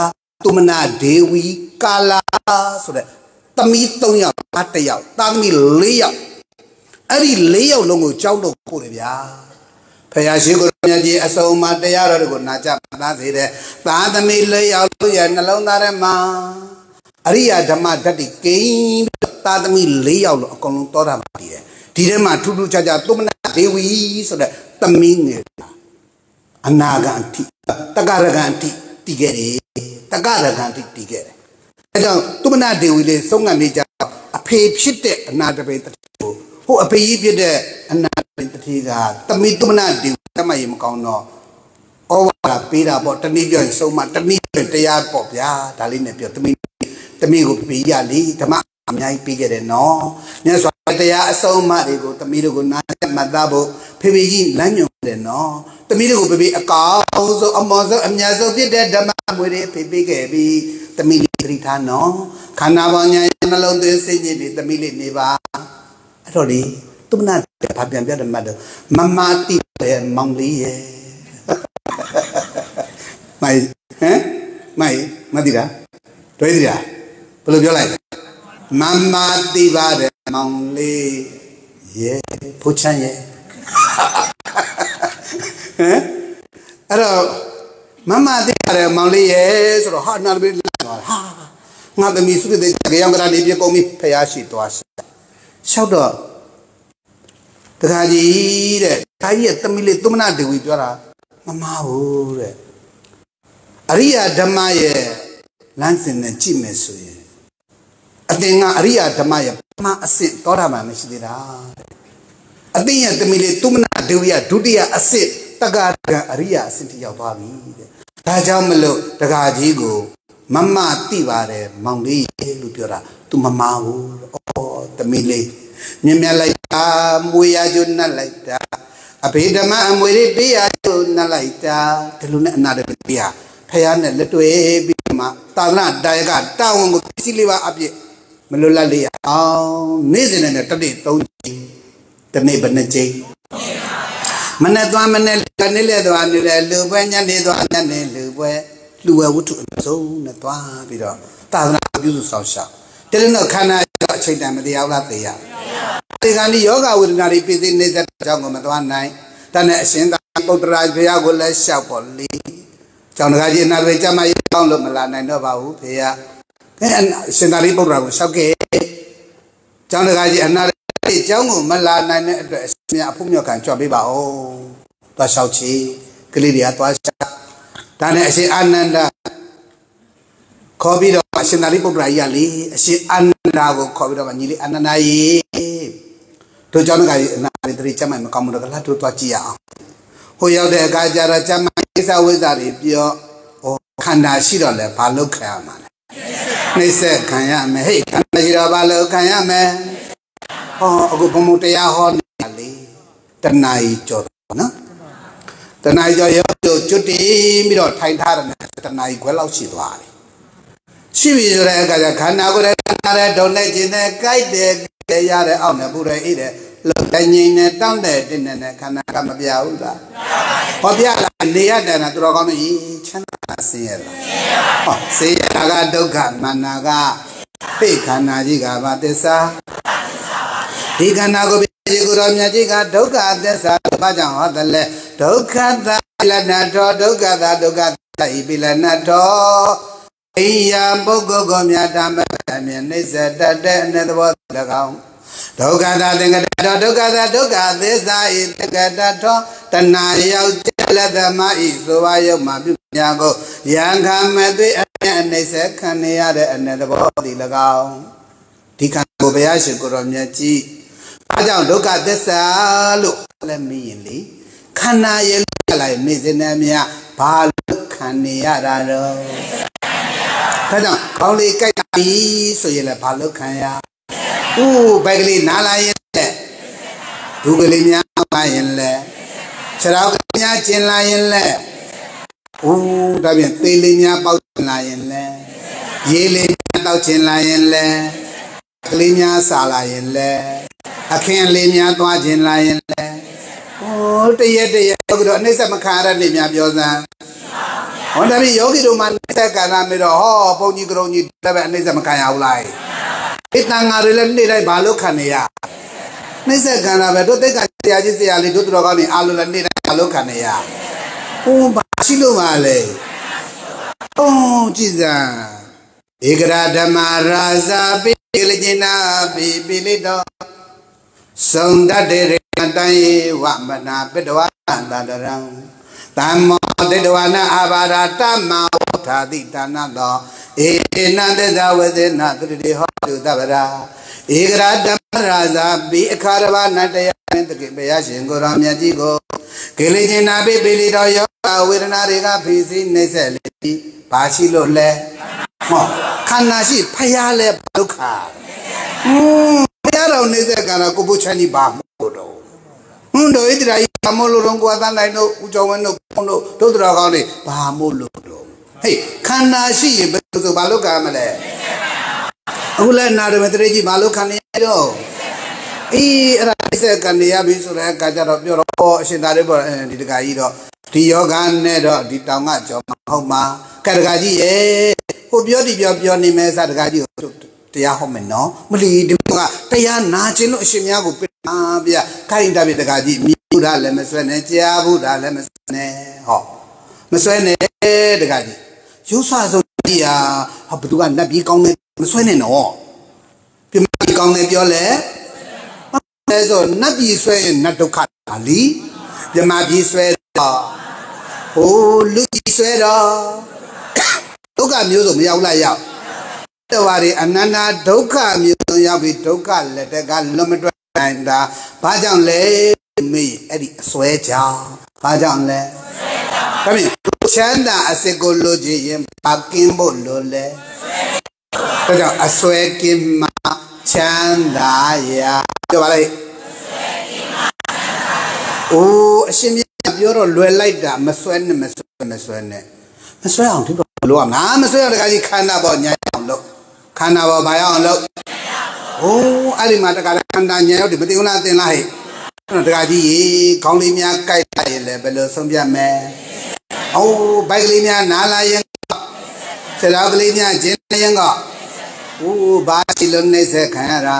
A: တုမနာဒေဝီကာလာဆိုတဲ့တမီ3ယောက်အတယောက်တာသမီ4ယောက်အဲ့ဒီ4ယောက်လုံးကိုကြောက်တော့ပို့တယ်ဗျာဖယားရှိခိုးမြတ်ကြီးအစုံမှာတရားတော်ကိုနာကြပါစေတဲ့သာသမီ4ယောက်ရဲ့နှလုံးသားထဲမှာအရိယာဓမ္မဓာတ်တိကိန်းသာသမီ၄ယောက်လို့အကုန်လုံးတောတာပါတည်တယ် ဒီထဲမှာထူးထူးခြားခြားသုမနာဒေဝီဆိုတဲ့သမီးငယ်အနာဂံအထိတက္ကရကံအထိတည်ခဲ့တယ်တက္ကရကံအထိတည်ခဲ့တယ်အဲကြောင့်သုမနာဒေဝီလေးဆုံးကနေကြအဖေဖြစ်တဲ့အနာတပေတတိကိုဟိုအဖေကြီးဖြစ်တဲ့အနာတပေတတိကသမီးသုမနာဒေဝီတမရေမကောင်းတော့ဩဝါဒပေးတာပေါ့တနည်းပြောရင်ဆုံးမတနည်းတရားပေါ့ဗျာဒါလေးနဲ့ပြောသမီးတမီးကိုပေးရလေဓမ္မ အများကြီးပေးခဲ့တယ်နော်မြတ်စွာတရားအဆုံးအမတွေကိုတမီးတို့ကိုနားမှတ်သားဖို့ဖေဖေကြီးလမ်းညွှန်တယ်နော်တမီးတို့ကိုဖေဖေအကောင်းဆုံးအမော်ဆုံးအမြတ်ဆုံးဖြစ်တဲ့ဓမ္မမွေတွေဖေဖေခဲ့ပြီးတမီးလေးသတိထားနော်ခန္ဓာပေါင်းညာနှလုံးသွင်းစိတ်ညစ်တွေတမီးလေးနေပါအဲ့တော့လေသူမနာဘာပြန်ပြတယ်မှတ်တော့မမတိပဲမောင်လေးရဲ့မိုင်ဟမ်မိုင်မတိလားတွေ့သလားဘယ်လိုပြောလိုက် မမတိပါတယ်မောင်လေးရေဖိုးချမ်းရဲ့ဟမ်အဲ့တော့မမတိပါတယ်မောင်လေးရေဆိုတော့ဟာနာဘီလာဟာငါသမီးစုတဲ့ကြောင်ကရာနေပြကုန်ပြီဖះရှိသွားရှောက်တော့တခါကြီးတဲ့ဒါကြီးရဲ့သမီးလေးသုမနာဒေဝီပြောတာမမဟုတ်တဲ့အရိယာဓမ္မရဲ့လမ်းစဉ်နဲ့ကြည့်မယ်ဆိုရင် အသင်ကအရိယာဓမ္မရဲ့ပမအစစ်တော်တာမှမရှိသေးတာအသင်ရဲ့တမီလေးသူမနာဒေဝီယဒုတိယအစစ်တက္ကကအရိယာအစစ်တိရောက်သွားပြီတဲ့ဒါကြောင့်မလို့တက္ကကြီးကိုမမတိပါတယ်မောင်လေးလို့ပြောတာ तू မမဘူးဩတမီလေးမြင်မြလိုက်တာမွေရကျွနှက်လိုက်တာအဘေဓမ္မအမွေလေးပေးရကျွနှက်လိုက်တာဒီလိုနဲ့အနာတပြားဖះနဲ့လက်တွေ့ပြီးမှသာသနာတာယကတာဝန်ကိုသိလေးပါအပြည့် မလွတ်လပ်လေအောင်နေ့စဉ်နဲ့တတိ၃ချိန်တနေ့ဘယ်နှချိန်မနဲ့သွားမနဲ့ကနေလဲသွားနေလဲလူပွဲညနေသွားညနေလူပွဲလူဝဲဝတ္ထုအစုံနဲ့သွားပြီးတော့သာသနာပြုစုဆောင်ရှောက်တကယ်တော့ခန္ဓာရောအချိန်တန်မတရားလားသိရဒီကနေ့ယောဂဝေဒနာတွေပြည်သိနေတဲ့ကြောင့်ကိုမသွားနိုင်ဒါနဲ့အရှင်သာပုတ္တရာဘုရားကိုလည်းလျှောက်ပေါ်လေကျောင်းတကားကြီးအနာတွေကြမ်းမရေးအောင်လို့မလာနိုင်တော့ပါဘူးဖေရ အဲရှင်သာရိပုတ္တရာကိုလျှောက်ခဲ့ကျောင်းတကားကြီးအနာတွေကျောင်းကိုမလာနိုင်တဲ့အတွက်အရှင်အဖို့မြောက်ခံကြွပေးပါဦးသွားလျှောက်ချီကလေးတွေကသွားလျှောက်ဒါနဲ့အရှင်အာနန္ဒခေါ်ပြီးတော့အရှင်သာရိပုတ္တရာကြီးကလေအရှင်အာနန္ဒာကိုခေါ်ပြီးတော့ညီလေးအာနန္ဒာကြီးတို့ကျောင်းတကားကြီးအနာတွေတတိကျမ်းမကောင်းဘူးတော့ကလာတို့သွားကြည့်ရအောင်ဟိုရောက်တဲ့အခါကျတော့ကျမ်းမကိစ္စဝိဇ္ဇာတွေပြောဟိုခန္ဓာရှိတော့လဲဘာလုပ်ခံရမှာလဲ နှိမ့်ဆက်ခံရမယ်ဟဲ့ခန္ဓာရှိတော့ဘာလုပ်ခံရမယ်ဟောအခုဘုံဘုံတရားဟောနေတာလေတဏှာကြီးကြော်နော်တဏှာကြီးကြော်ရောကျွတ်တီးပြီးတော့ထိုင်ထားတယ်တဏှာကြီးခွဲလောက်ရှိသွားတယ်ရှိပြီဆိုတဲ့အခါကျခန္ဓာကိုယ်ရဲ့ခန္ဓာရဲ့ဒုံနဲ့ခြင်းနဲ့ကြိုက်တယ်ရတဲ့အောက်နဲ့ပူတယ်ဣတယ်လုံ တိုင်းငိမ့်နဲ့တောင်းတဲ့တင်းနဲ့ခန္ဓာကမပြဘူးလားဟောပြလာနေရတယ်นะသူတော်ကောင်းကြီးချမ်းသာဆင်းရဲလားဟောဆင်းရဲတာကဒုက္ခမန္နာကဖိခန္ဓာကြီးကဘာသစ္စာဒီခန္ဓာကိုဒီကိုယ်တော်မြတ်ကြီးကဒုက္ခသစ္စာဘာကြောင့်ဟောတယ်လဲဒုက္ခသာလနတောဒုက္ခသာဒုက္ခသာဤပိလနတောအိယံပုဂ္ဂိုလ်ကိုမြတ်ဓမ္မအမြင်နှိစ္စတတ်တဲ့အနတ္တဘော၎င်း ဒုက္ခသာသင်္ကတတောဒုက္ခသာဒုက္ခသစ္စာဤသင်္ကတတောတဏှာရောက်ကြလက်သမဤဆိုပါယုတ်မှာပြုညာကိုယံခမသိအမြင်နှိစ္စခံနေရတဲ့အနတ္တဘောဒီ၎င်းဒီကံကိုဘုရားရှင်ကိုရောမြတ်ကြီးအားကြောင့်ဒုက္ခသစ္စာလို့လည်းမင်းရင်လေခန္ဓာရဲ့လိုက်နေစနေမြဘာလို့ခံနေရတာတော့ဒါကြောင့်ကောင်းလေးကြိုက်ပြီဆိုရင်လည်းဘာလို့ခံရ ဥဘိုက်ကလေးနားလာရင်လည်းဒုကလေးများလာရင်လည်းခြေတော်ကလေးများကျင်လာရင်လည်းဥဒါပြန်သေးလေးများပေါက်လာရင်လည်းရေးလေးများတောက်ကျင်လာရင်လည်းကလေးများစားလာရင်လည်းအခင်းလေးများသွားကျင်လာရင်လည်းဟိုတရက်တရက်ယောဂီတို့အနှိမ့်ဆက်မခံရတဲ့နေများပြောစမ်းဟောဒါပြီးယောဂီတို့မှနှိမ့်ဆက်ကံရမေတော့ဟောဘုန်းကြီးကရုံကြီးလည်းပဲအနှိမ့်ဆက်မခံရဘူးလား ဣတန်ငါတွေလည်းနေ့တိုင်းဘာလို့ခံနေရနှိမ့်ဆက်ကံရပဲတို့တိတ်ကတရားကြီးဆရာလေးတို့တော်ကောင်းနေအားလုံးလည်းနေ့တိုင်းဘာလို့ခံနေရဟိုဘာရှိလို့ပါလဲအော်ကြည်စံဧကရာဓမ္မရာဇာပိလေကျနာပိပိလိတောသုံတတ္တေရတံယေဝမနာပိတဝသန္တရံတမ္မောတိတဝနာအာဘာရတမဝထာတိတဏ သောဧနန္တဇဝဇေနသတိဟောတုတဗရာဧကရာဓမ္မရာဇာပိအခါရဝနတယနှင့်တကိဘုရားရှင်ကိုရောမြတ်ကြီးကိုကေလိချင်းနာပိပိလိတော်ယောဝေဒနာတွေကဖိစီနှိမ့်ဆက်လေဘာရှိလို့လဲဟောခန္ဓာရှိဖျားလဲဒုက္ခอืมဘုရားတော်နှိမ့်ဆက်ကံတော့ကိုပုချန်ကြီးပါမို့တော့ဟွန်းတို့ဣတရာကြီးဘာမို့လို့တော့ကိုအသန်းနိုင်တို့ဦးကျော်ဝင်းတို့ဘုန်းတို့တို့တော်ကောင်းတွေဘာမို့လို့တော့ ဟေးခန္ဓာရှိရင်ဘယ်လိုဆိုဘာလို့ကံမလဲအခုလဲနာရမတရေကြီးဘာလို့ခံနေရတော့အေးအဲ့ဒါအိဆက်ကနေရပြီဆိုတဲ့အခါကျတော့ပြောတော့အရှင်သာရိပုတ္တရာဒီတကကြီးတော့ဒီယောဂနဲ့တော့ဒီတောင်ကကြောမဟုတ်မှာကတကကြီးရေဟိုပြောဒီပြောပြောနေမယ်စတကကြီးကိုတရားဟောမယ်နော်မလီဒီကတရားနာခြင်းလို့အရှင်များကိုပြပါဗျခိုင်တပြတကကြီးမြူတာလည်းမဆွဲနဲ့ကြားဘူးတာလည်းမဆွဲနဲ့ဟောမဆွဲနဲ့တကကြီး ရုပ်ဆွဆုံးကြီးဟာဟာဘသူကနတ်ပြီးကောင်းတယ်မဆွဲနဲ့နော်ပြမကြီးကောင်းတယ်ပြောလဲအဲဆိုနတ်ပြည်ဆွဲရင်နတ်ဒုက္ခပါလीပြမပြည်ဆွဲတော့ဟိုလူကြီးဆွဲတော့ဒုက္ခမျိုးစုံမရောက်လိုက်ရောက်တဝါရီအနန္တဒုက္ခမျိုးစုံရောက်ပြီးဒုက္ခလက်တကလွတ်မတွက်နိုင်တာဘာကြောင့်လဲမေးအဲ့ဒီအစွဲကြောင့်ဘာကြောင့်လဲ ဒါဖြင့်ချမ်းသာအစစ်ကိုလိုချင်ရင်ဘာကင်းဖို့လိုလဲဒါကြောင့်အစွဲကင်းမှချမ်းသာရာပြောပါလိုက်အိုးအရှင်မြတ်ပြောတော့လွယ်လိုက်တာမစွဲနဲ့မစွဲမစွဲနဲ့မစွဲအောင်ဒီလိုလို့ငါမစွဲရတခါကြီးခန္ဓာပေါ်ညာအောင်လို့ခန္ဓာပေါ်ဘာရအောင်လို့ဟိုးအဲ့ဒီမှာတခါခန္ဓာညာရောက်တယ်မသိဘူးလားသင်လားဟဲ့တခါကြီးရေခေါင်းလေးများကြိုက်လိုက်ရင်လည်းဘယ်လိုဆုံးဖြတ်မလဲ အိုးဘိုက်ကလေးများနားလာရင်ခြေတော်ကလေးများကျင်းရင်ကဟိုးဘာစီလုံးနေစေခံရတာ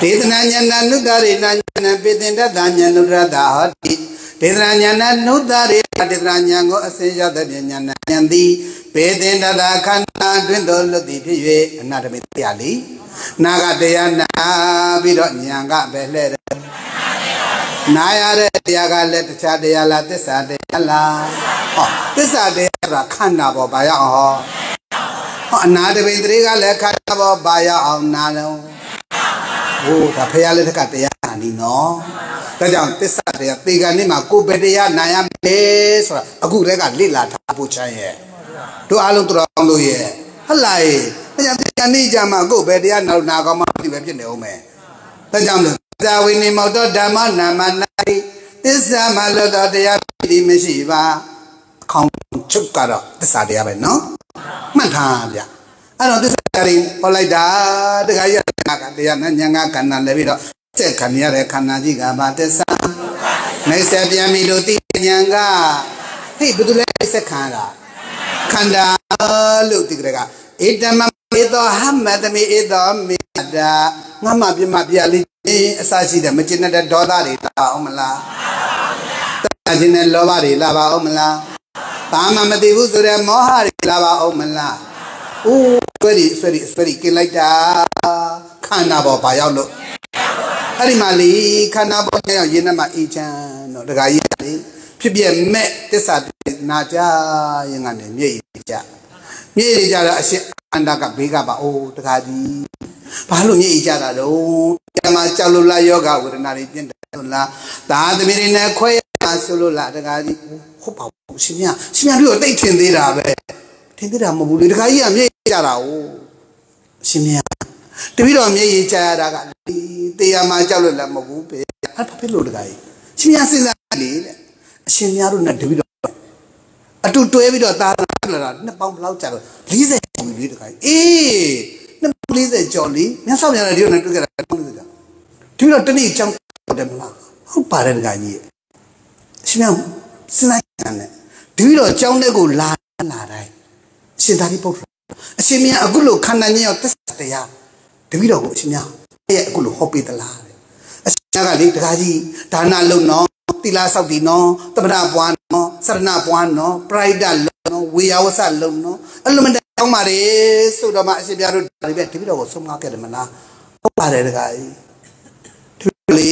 A: ဒေသနာညာနာနုတ္တရိနာညာပိတင်တတညာနုရတဟောတိဒေသနာညာနာနုတ္တရိဒေသနာညာကိုအစဉ်ရောက်တဲ့ပညာနာဉာဏ်သည်ပေတင်တတခန္ဓာတွင်တော်လွတ်သည်ဖြစ်၍အနာတမေတရားလီနာကတရားနာပြီးတော့ဉာဏ်ကပဲလှဲ့တယ် နာရတဲ့တရားကလည်းတခြားတရားလားသစ္စာတရားလားဟောသစ္စာတရားကခန္ဓာပေါ်ဘာရောက်အောင်ဟောအနာတပိတရေကလည်းခန္ဓာပေါ်ဘာရောက်အောင်နာလုံးဟိုဒါဖရာလက်ထက်ကတရားနာနီနော်ဒါကြောင့်သစ္စာတရားသေကံနေ့မှာကိုယ်ပဲတရားနာရမယ်ဆိုတာအခုတည်းကလိလာထားဖို့ချမ်းရဲ့တို့အားလုံးတော်အောင်လို့ရဲ့ဟလာရေဒါကြောင့်သေကံနေ့ကြမှာကိုယ်ပဲတရားနာလို့နာကောင်းမှဒီပဲဖြစ်နေအောင်မယ်ဒါကြောင့်လို့ ဇာဝိနေမောတ္တဓမ္မနာမ၌သစ္စာမလို့တော့တရားဖြစ်မရှိပါအခေါင်ချုပ်ကတော့သစ္စာတရားပဲနော်မှတ်ထားဗျအဲ့တော့သစ္စာတရားဟောလိုက်တာတခါရကတရားနဲ့ဉာဏ်ကခန္ဓာလည်းပြီးတော့စက်ခံရတဲ့ခန္ဓာကြီးကဘာသစ္စာနေဆက်ပြန်ပြီလို့သိဉာဏ်ကဟေ့ဘယ်သူလဲစက်ခံတာခန္ဓာလို့ဒီကရကဧတမမေသောဟမတမေဧသောမေတ္တာငါမှပြမပြလေး အစရှိတယ်မကျင်တဲ့ဒေါသတွေလာအောင်မလားတခြင်းနဲ့လောဘတွေလာပါအောင်မလားဘာမှမသိဘူးဆိုတဲ့မောဟတွေလာပါအောင်မလားအိုးဆွဲဒီဆွဲဒီဆွဲဒီกินလိုက်တာခန္ဓာပေါ်ဘာရောက်လို့အဲ့ဒီမှာလေခန္ဓာပေါ်ကျရောက်ရင်းနှမှာအေးချမ်းတော့တခါကြီးလေဖြစ်ပြမဲ့တစ္ဆာနာကြရင်ကနေမျက်ရည်ကြမျက်ရည်ကြတော့အရှင်အန္တကဘေးကပါအိုးတခါကြီး ဘာလို့မျက်ရည်ကြတာတော့ဒီမှာကြောက်လို့လာယောဂဝေဒနာတွေပြင်းတယ်လို့လားသာသမီတွေနဲ့ခွဲရဆိုလို့လားတခါကြီးဟုတ်ပါဘူးရှင်မြရှင်မြတို့တိတ်ထင်သေးတာပဲထင်သေးတာမဟုတ်ဘူးလေတခါကြီးကမျက်ရည်ကြတာ哦ရှင်မြတပည့်တော်မျက်ရည်ကြရတာကဒီတရားမှကြောက်လို့လည်းမဟုတ်ဘူးပဲအဲ့ဘာဖြစ်လို့တခါကြီးရှင်မြစဉ်းစားလေတဲ့အရှင်မြတို့နဲ့တပည့်တော်အတူတွဲပြီးတော့တာလာတာနှစ်ပေါင်းဘယ်လောက်ကြာတော့40ကျော်ပြီလေတခါကြီးအေးနှစ် 40ကျော်လေမြတ်စွာဘုရားဒီလိုနဲ့တွေ့ကြတာ40ကျော်ဒီတော့တနေ့ကြောင်းတယ်မလားဟုတ်ပါတယ်တခါကြီးရှင်မြစဉ်းစားရတယ်ဒီတော့ကြောင်းတဲ့ကိုလာလာတိုင်းအရှင်သာရိပုတ္တရာအရှင်မြတ်အခုလိုခန္ဓာညောသစ္စာတရားတပည့်တော်ကိုအရှင်မြတ်ရဲ့အခုလိုဟောပေးသလားတဲ့အရှင်မြတ်ကလေတခါကြီးဒါနလုံနော် သီလဆောက်တည်နော်တပ္ပနာပွားနော်စရဏပွားနော်ပရိဒလုံနော်ဝေယဝဆလုံနော်အလုံးမတောင်းပါလေဆိုတော့မှအရှင်ပြတို့ဒါပဲတပည့်တော်ကိုဆုံးမခဲ့တယ်မလားဟုတ်ပါတယ်တခါကြီးသူလေ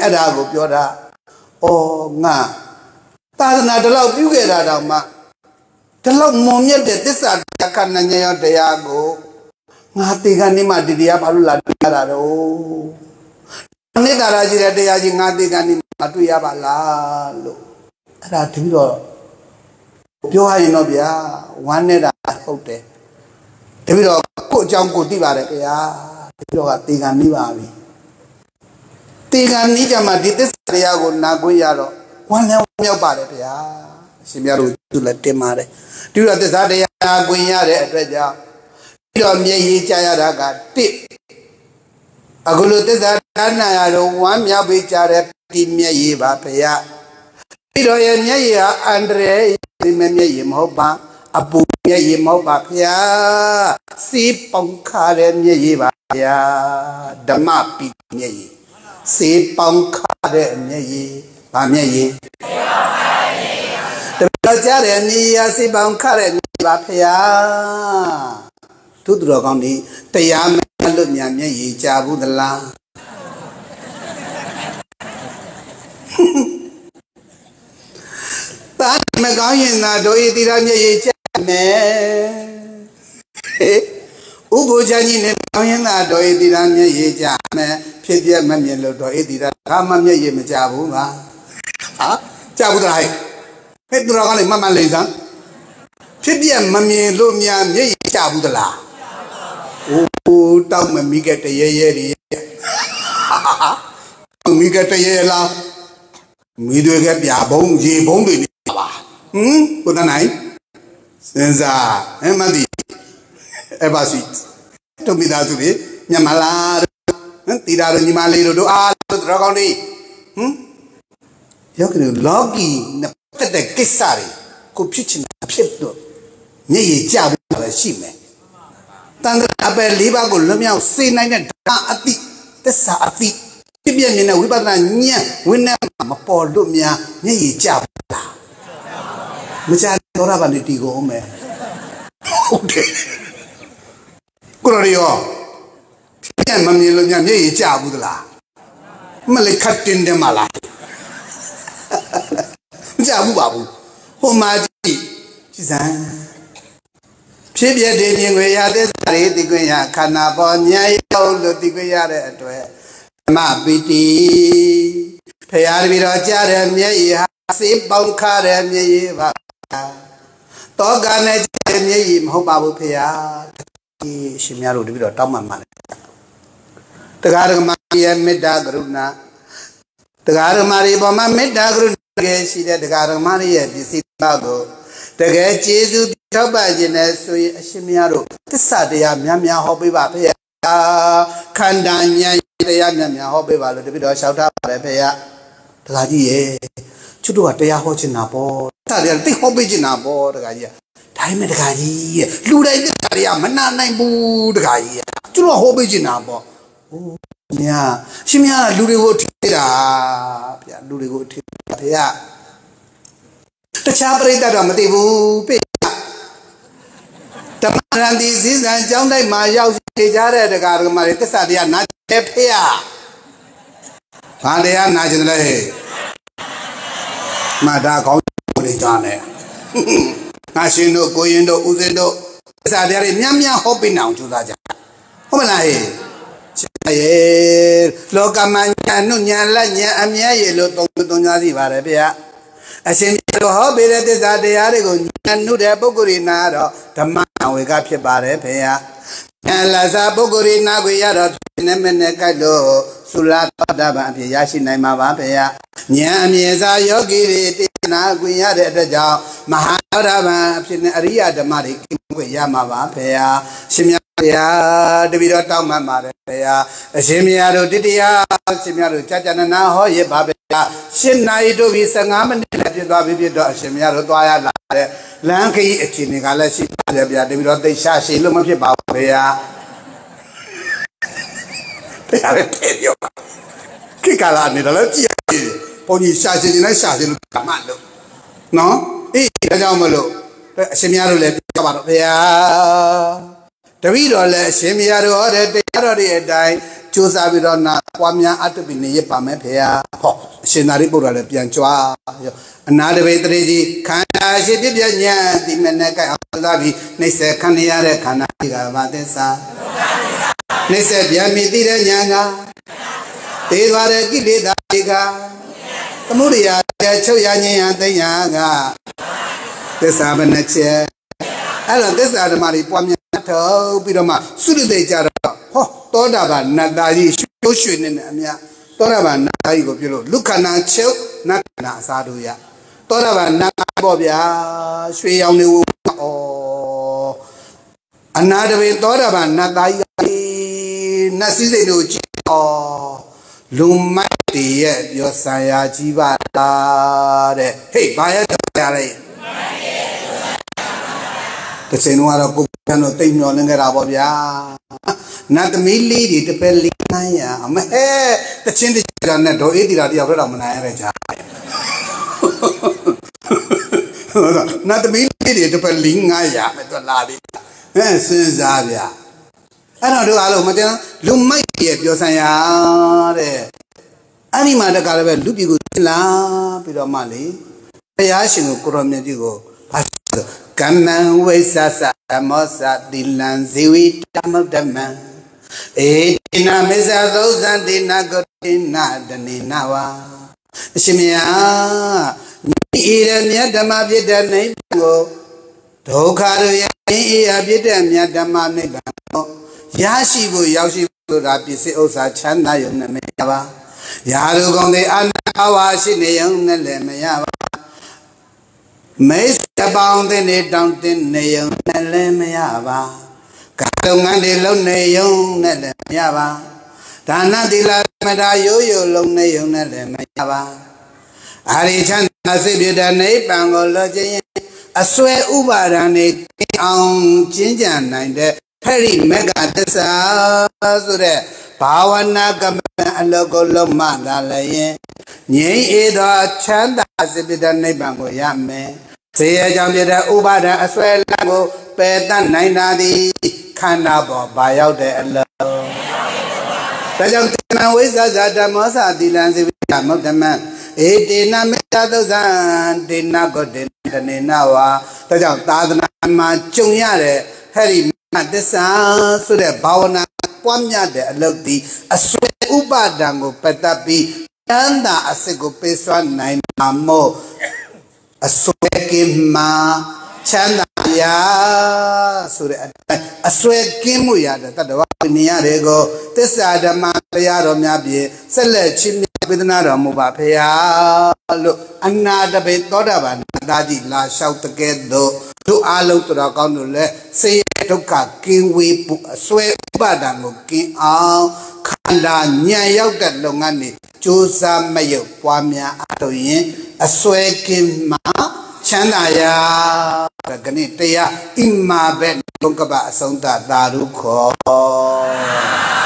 A: အဲ့ဒါကိုပြောတာဩငါသာသနာဒီလောက်ပြုခဲ့တာတောင်မှဒီလောက်မွန်မြတ်တဲ့သစ္စာခဏညရောတရားကိုငါတေကနေမှဒီတရားဘာလို့လာတွေ့ရတာတော့ နိတာရာကြီးတဲ့တရားကြီးငါတေကနေမှတွေ့ရပါလားလို့အဲ့ဒါတပြီးတော့ပြောရရင်တော့ဗျာဝမ်းနေတာဟုတ်တယ်တပြီးတော့ကို့အကြောင်းကိုသိပါတယ်ဗျာတပြီးတော့ကတေကနေပါပြီတေကနေကြမှာဒီသစ္စာတရားကိုနာခွင့်ရတော့ဝမ်းလည်းမြောက်ပါတယ်ဗျာရှင်မြတ်တို့သူလည်းတင်ပါတယ်ဒီတော့သစ္စာတရားခွင့်ရတဲ့အတွက်ကြောင့်ပြီးတော့မျက်ရည်ကြရတာကတစ်အခုလိုသစ္စာ ဒါနာရတော့ဝမ်းမြောက်ပေးကြတဲ့ဒီမျက်ရည်ပါဗျာပြီးတော့ရဲ့မျက်ရည်ဟာအန္တရာယ်ဒီမျက်ရည်မဟုတ်ပါအပူမျက်ရည်မဟုတ်ပါဗျာစီးပေါင်ခါတဲ့မျက်ရည်ပါဗျာဓမ္မပိမျက်ရည်စီးပေါင်ခါတဲ့မျက်ရည်ဗာမျက်ရည်တပည့်ကြတဲ့နေရာစီပေါင်ခါတဲ့မျက်ရည်ပါဗျာသူသူတော်ကောင်းဒီတရားမလွတ်မြမျက်ရည်ကြဘူးသလား တာမကောင်းရင်သာတို့ဤတိရမျက်ရည်ကြမယ်ဥပုချာကြီးနဲ့ကောင်းရင်သာတို့ဤတိရမျက်ရည်ကြမယ်ဖြစ်ပြမမြင်လို့တို့ဤတိရဘာမှမျက်ရည်မကြဘူးပါဟာကြဘူးလားဟဲ့ဟဲ့သူတော်ကောင်းလေးမမလိမ့်စမ်းဖြစ်ပြမမြင်လို့များမျက်ရည်ကြဘူးသလားအိုးတောက်မမိကတရေရဲတွေမိကတရေလားမိတွေကပြဘုံရေဘုံတွေနေပါ ဟမ်ကိုတနိုင်စဉ်းစားဟမ်မသိအဘစီတို့မိသားစုတွေညမလားဟမ်တီတာတို့ညီမလေးတို့အားတို့တော်ကောင်းနေဟမ်ယောက်ကလေးလော်ကီနဲ့ပတ်တဲ့ကိစ္စတွေကိုဖြစ်ချင်တာဖြစ်တော့ညရကြဘူးလည်းရှိမယ်တန်ត្រာပဲ၄ပါးကိုလွတ်မြောက်စေနိုင်တဲ့ဓာအတိသစ္စာအတိပြည့်ပြည့်နေတဲ့ဝိပဿနာဉာဏ်ဝိနည်းမပေါ်လို့များမျက်ရည်ကျပါလား မကြတော့ရပါနဲ့တီကိုအောင်မယ်ဟုတ်တယ်ကိုရရောပြန်မမြင်လို့များမျက်ရည်ကျဘူးသလားမလေးခတ်တင်တယ်မလားမကျဘူးပါဘူးဟိုမှာကြည့်ကြည်စမ်းဖြစ်ပြတဲ့မြင်ခွေရသစ္စာတွေသိခွင့်ရခန္ဓာပေါ်ဉာဏ်ရောက်လို့သိခွင့်ရတဲ့အတွက်ဓမ္မပီတိဖရာတပည့်တော်ကြားတဲ့မျက်ရည်ဟာစေပေါင်းခါတဲ့မျက်ရည်ပါ တောကနဲ့ကြားတဲ့မျက်ရည်မဟုတ်ပါဘူးဖရာဒီရှင်များတို့တပည့်တော်တောင်းမှန်ပါတယ်တရားဓမ္မရဲ့မေတ္တာကရုဏာတရားဓမ္မတွေပေါ်မှာမေတ္တာကရုဏာကရှိတဲ့တရားဓမ္မတွေရဲ့ပစ္စည်းပါကိုတကယ်ကျေးဇူးထောက်ပံ့ခြင်းနဲ့ဆိုရင်အရှင်မြတ်တို့သစ္စာတရားများများဟောပေးပါဖေခန္ဓာဉာဏ်တရားများများဟောပေးပါလို့တပိတော့လျှောက်ထားပါတယ်ဖေရတခါကြီးရဲ့ ချွတ်တို့ကတရားဟောချင်တာပေါ့သစ္စာတရားသိဟောပေးချင်တာပေါ့တခါကြီးဒါပေမဲ့တခါကြီးရဲ့လူတိုင်းသစ္စာတရားမနာနိုင်ဘူးတခါကြီးရဲ့ကျွတ်တော့ဟောပေးချင်တာပေါ့ဟိုမြာရှင်မြာလူတွေကိုထိတာဗျာလူတွေကိုထိတာဖေရတခြားပြိတ္တတော့မသိဘူးပြဓမ္မရန်ဒီစည်းစံကျောင်းတိုက်မှာရောက်နေကြတဲ့တရားဓမ္မတွေသစ္စာတရားနာတယ်ဖေရဘာတရားနာကျင်တယ်လဲ မဒါကောင်းနေကြတယ်ငါရှင်တို့ကိုရင်တို့ဦးစင်တို့သစ္စာတရားတွေမြတ်မြတ်ဟောပြနေအောင်ကြိုးစားကြဟုတ်မလားဟဲ့ရဲ့လောကမှာညာနုညာလက်ညာအမြဲရေလို့သုံးသုံးကြစီပါတယ်ဗျာအရှင်တို့ဟောပေးတဲ့သစ္စာတရားတွေကိုညာနုတဲ့ပုဂ္ဂိုလ်တွေနာတော့ဓမ္မဝေကဖြစ်ပါတယ်ဖေယ ညာလာစာပုဂ္ဂိုလ်တွေနာကိုရတော့နမနဲ့ကြိုက်လို့သုလာတော်တာဗံအဖြစ်ရရှိနိုင်မှာပါဖေယညာအမြဲစာယောဂီတွေတေ နာခွင့်ရတဲ့အတွက်ကြောင့်မဟာတော်တာဗံအဖြစ်နဲ့အရိယဓမ္မတွေကိခွင့်ရမှာပါဖေယရှင်မြတ်ဘုရားတပည့်တော်တောင်းမှန်ပါတယ်ဖေယအရှင်မြတ်တို့တတိယရှင်မြတ်တို့ကြာကြာနာနာဟောရပါပဲရှင်းနိုင်တို့ပြီ15မိနစ်လည်းပြည့်သွားပြီပြည့်တော့အရှင်မြတ်တို့သွားရလာတဲ့လမ်းခရီးအခြေအနေကလည်းရှိပါတယ်ဗျာတပည့်တော်သိရှာရှည်လို့မဖြစ်ပါဘူးဖေယတရားပဲပြေပြောပါခိကလာနေတယ်လည်းကြည့် ပုံကြီးရှာရှည်နေရှာရှည်လို့ကမှလို့နော်အေးဒါကြောင့်မလို့အရှင်မြတ်တို့လည်းပြောပါတော့ဖေယတပည့်တော်လည်းအရှင်မြတ်တို့ဟောတဲ့တရားတော်တွေအတိုင်းကြိုးစားပြီးတော့နာပွားများအတုပိနေရပါမယ်ဖေဟောအရှင်သာရိပုတ္တရာလည်းပြန်ကြွားအနာတပိတရေကြီးခန္ဓာရှိပြပြညာဒီမနဲ့ကဲအောင်သာပြီးနှိစ္စခန္ဓာရတဲ့ခန္ဓာကြီးကဘာသစ္စာနှိစ္စပြန်မိသိတဲ့ညာကတေးသွားတဲ့ကိလေသာတွေက သမုဒိယချုပ်ရငြိမ်းရသိညာကသစ္စာဘယ်နှချက်အဲ့တော့သစ္စာဓမ္မတွေပွားများထုတ်ပြီးတော့မှသုရိတေကြတော့ဟောသောတာပန်နတ်သားကြီးရွှေရွှေနေနေအမြသောတာပန်နတ်သားကြီးကိုပြောလို့လူခန္ဓာချုပ်နတ်ခန္ဓာအစားတို့ရသောတာပန်နတ်ပေါ့ဗျာရွှေရောင်နေဝဩအနာတပင်သောတာပန်နတ်သားကြီးနတ်စည်းစိမ်တို့ကြည့်ဩ လူမိုက်တည်ရဲ့ပြောဆံရကြီးပါလားတဲ့ဟေးဘာရတဲ့ရလဲတချိန်တော့ကတော့ကိုပြန်တော့တိတ်မျောလင်းခဲ့တာပေါ့ဗျာနတ်သမီးလေးတွေတပည့်လေးနိုင်ရအမဲတချင်းတချာနဲ့ဒေါ်အေးတီတာတယောက်တော့မနိုင်ရတဲ့ကြာဟုတ်ကဲ့နတ်သမီးလေးတွေတပည့်လေး900မဲ့တော့လာပြီအဲစဉ်းစားဗျာအဲ့တော့တို့အားလုံးမတင်လူမိုက် ရဲ့ပြောဆံရတဲ့အဲ့ဒီမှာတကားလည်းပဲလူပြည်ကိုလာပြီးတော့မှလေဘုရားရှင်ကိုကိုရောမြတ်ကြီးကိုဘာကမ္မံဝိသသဓမ္မောသတိလံဇေဝိတမုဒ္ဓမံဧတိနာမေဇသုဇံတိနာကုတိနာတနေနာဝါအရှင်မြတ်ဤရမြတ်ဓမ္မဖြစ်တဲ့နိဗ္ဗာန်ကိုဒုက္ခတို့ရဲ့ဤရဖြစ်တဲ့မြတ်ဓမ္မနိဗ္ဗာန်ကိုရရှိဖို့ရောက်ရှိ ဖို့ဒါပစ္စည်းဥစ္စာချမ်းသာရုံနဲ့မရပါရာလူကောင်းတဲ့အာနာဝါရှိနေုံနဲ့လည်းမရပါမိတ်တပေါင်းတဲ့နေတောင်းတင်နေုံနဲ့လည်းမရပါကလုပ်ငန်းတွေလုပ်နေုံနဲ့လည်းမရပါဒါနသီလမတာရိုးရိုးလုံးနေုံနဲ့လည်းမရပါအာရိချမ်းသာစိတ်ပြတဲ့နိဗ္ဗာန်ကိုလောခြင်းအစွဲဥပါဒံနေအောင်ကျင့်ကြံနိုင်တဲ့ ဖရိမေကသစ္စာဆိုတဲ့ဘာဝနာကမ္မအလောကိုလုံးမလာလည်းငြိမ်းအေသောချမ်းသာစိတ္တနိဗ္ဗာန်ကိုရမယ်။စေရကြောင့်ပြတဲ့ဥပါဒံအစွဲလမ်းကိုပယ်တတ်နိုင်တာသည်ခန္ဓာပေါ်ဘာရောက်တဲ့အလော။ဒါကြောင့်တဏဝိဇ္ဇာဓမ္မောသတိလံစေဝိကမုဒ္ဓမံဧတေနမေတ္တာသုဇံဒေနကောတေတနေနဝါဒါကြောင့်သာသနာမှာကြုံရတဲ့ဟဲ့ဒီ သစ္စာဆိုတဲ့ဘာဝနာပွားများတဲ့အလုပ်ဒီအစွဲဥပါဒံကိုပတတ်ပြီးတန်တာအစစ်ကိုပေးစွမ်းနိုင်မှာမို့အစွဲကင်းမှာ ချမ်းသာရာဆိုတဲ့အတိုင်းအစွဲကင်းမှုရတဲ့တတ္တဝါနေရတယ်ကိုသစ္စာဓမ္မတရားတော်များဖြင့်ဆက်လက်ချင်းမြတ်ပေးသနာတော်မူပါဖေဟာလို့အနာတပေသောတာပန်သာကြီးလာလျှောက်တကဲ့သို့တို့အားလုံးတော်ကောင်းတို့လည်းစေဒုက္ခကင်းဝေးဖို့အစွဲဥပါဒံကိုကင်းအောင်ခန္ဓာညံရောက်တဲ့လုပ်ငန်းတွေကြိုးစားမရုပ်ပွားများအတော့ရင်အစွဲကင်းမှာ ချမ်းသာရာကနေ့တရားဣမာဘက်ဒုက္ခပအဆုံးသသာရုခော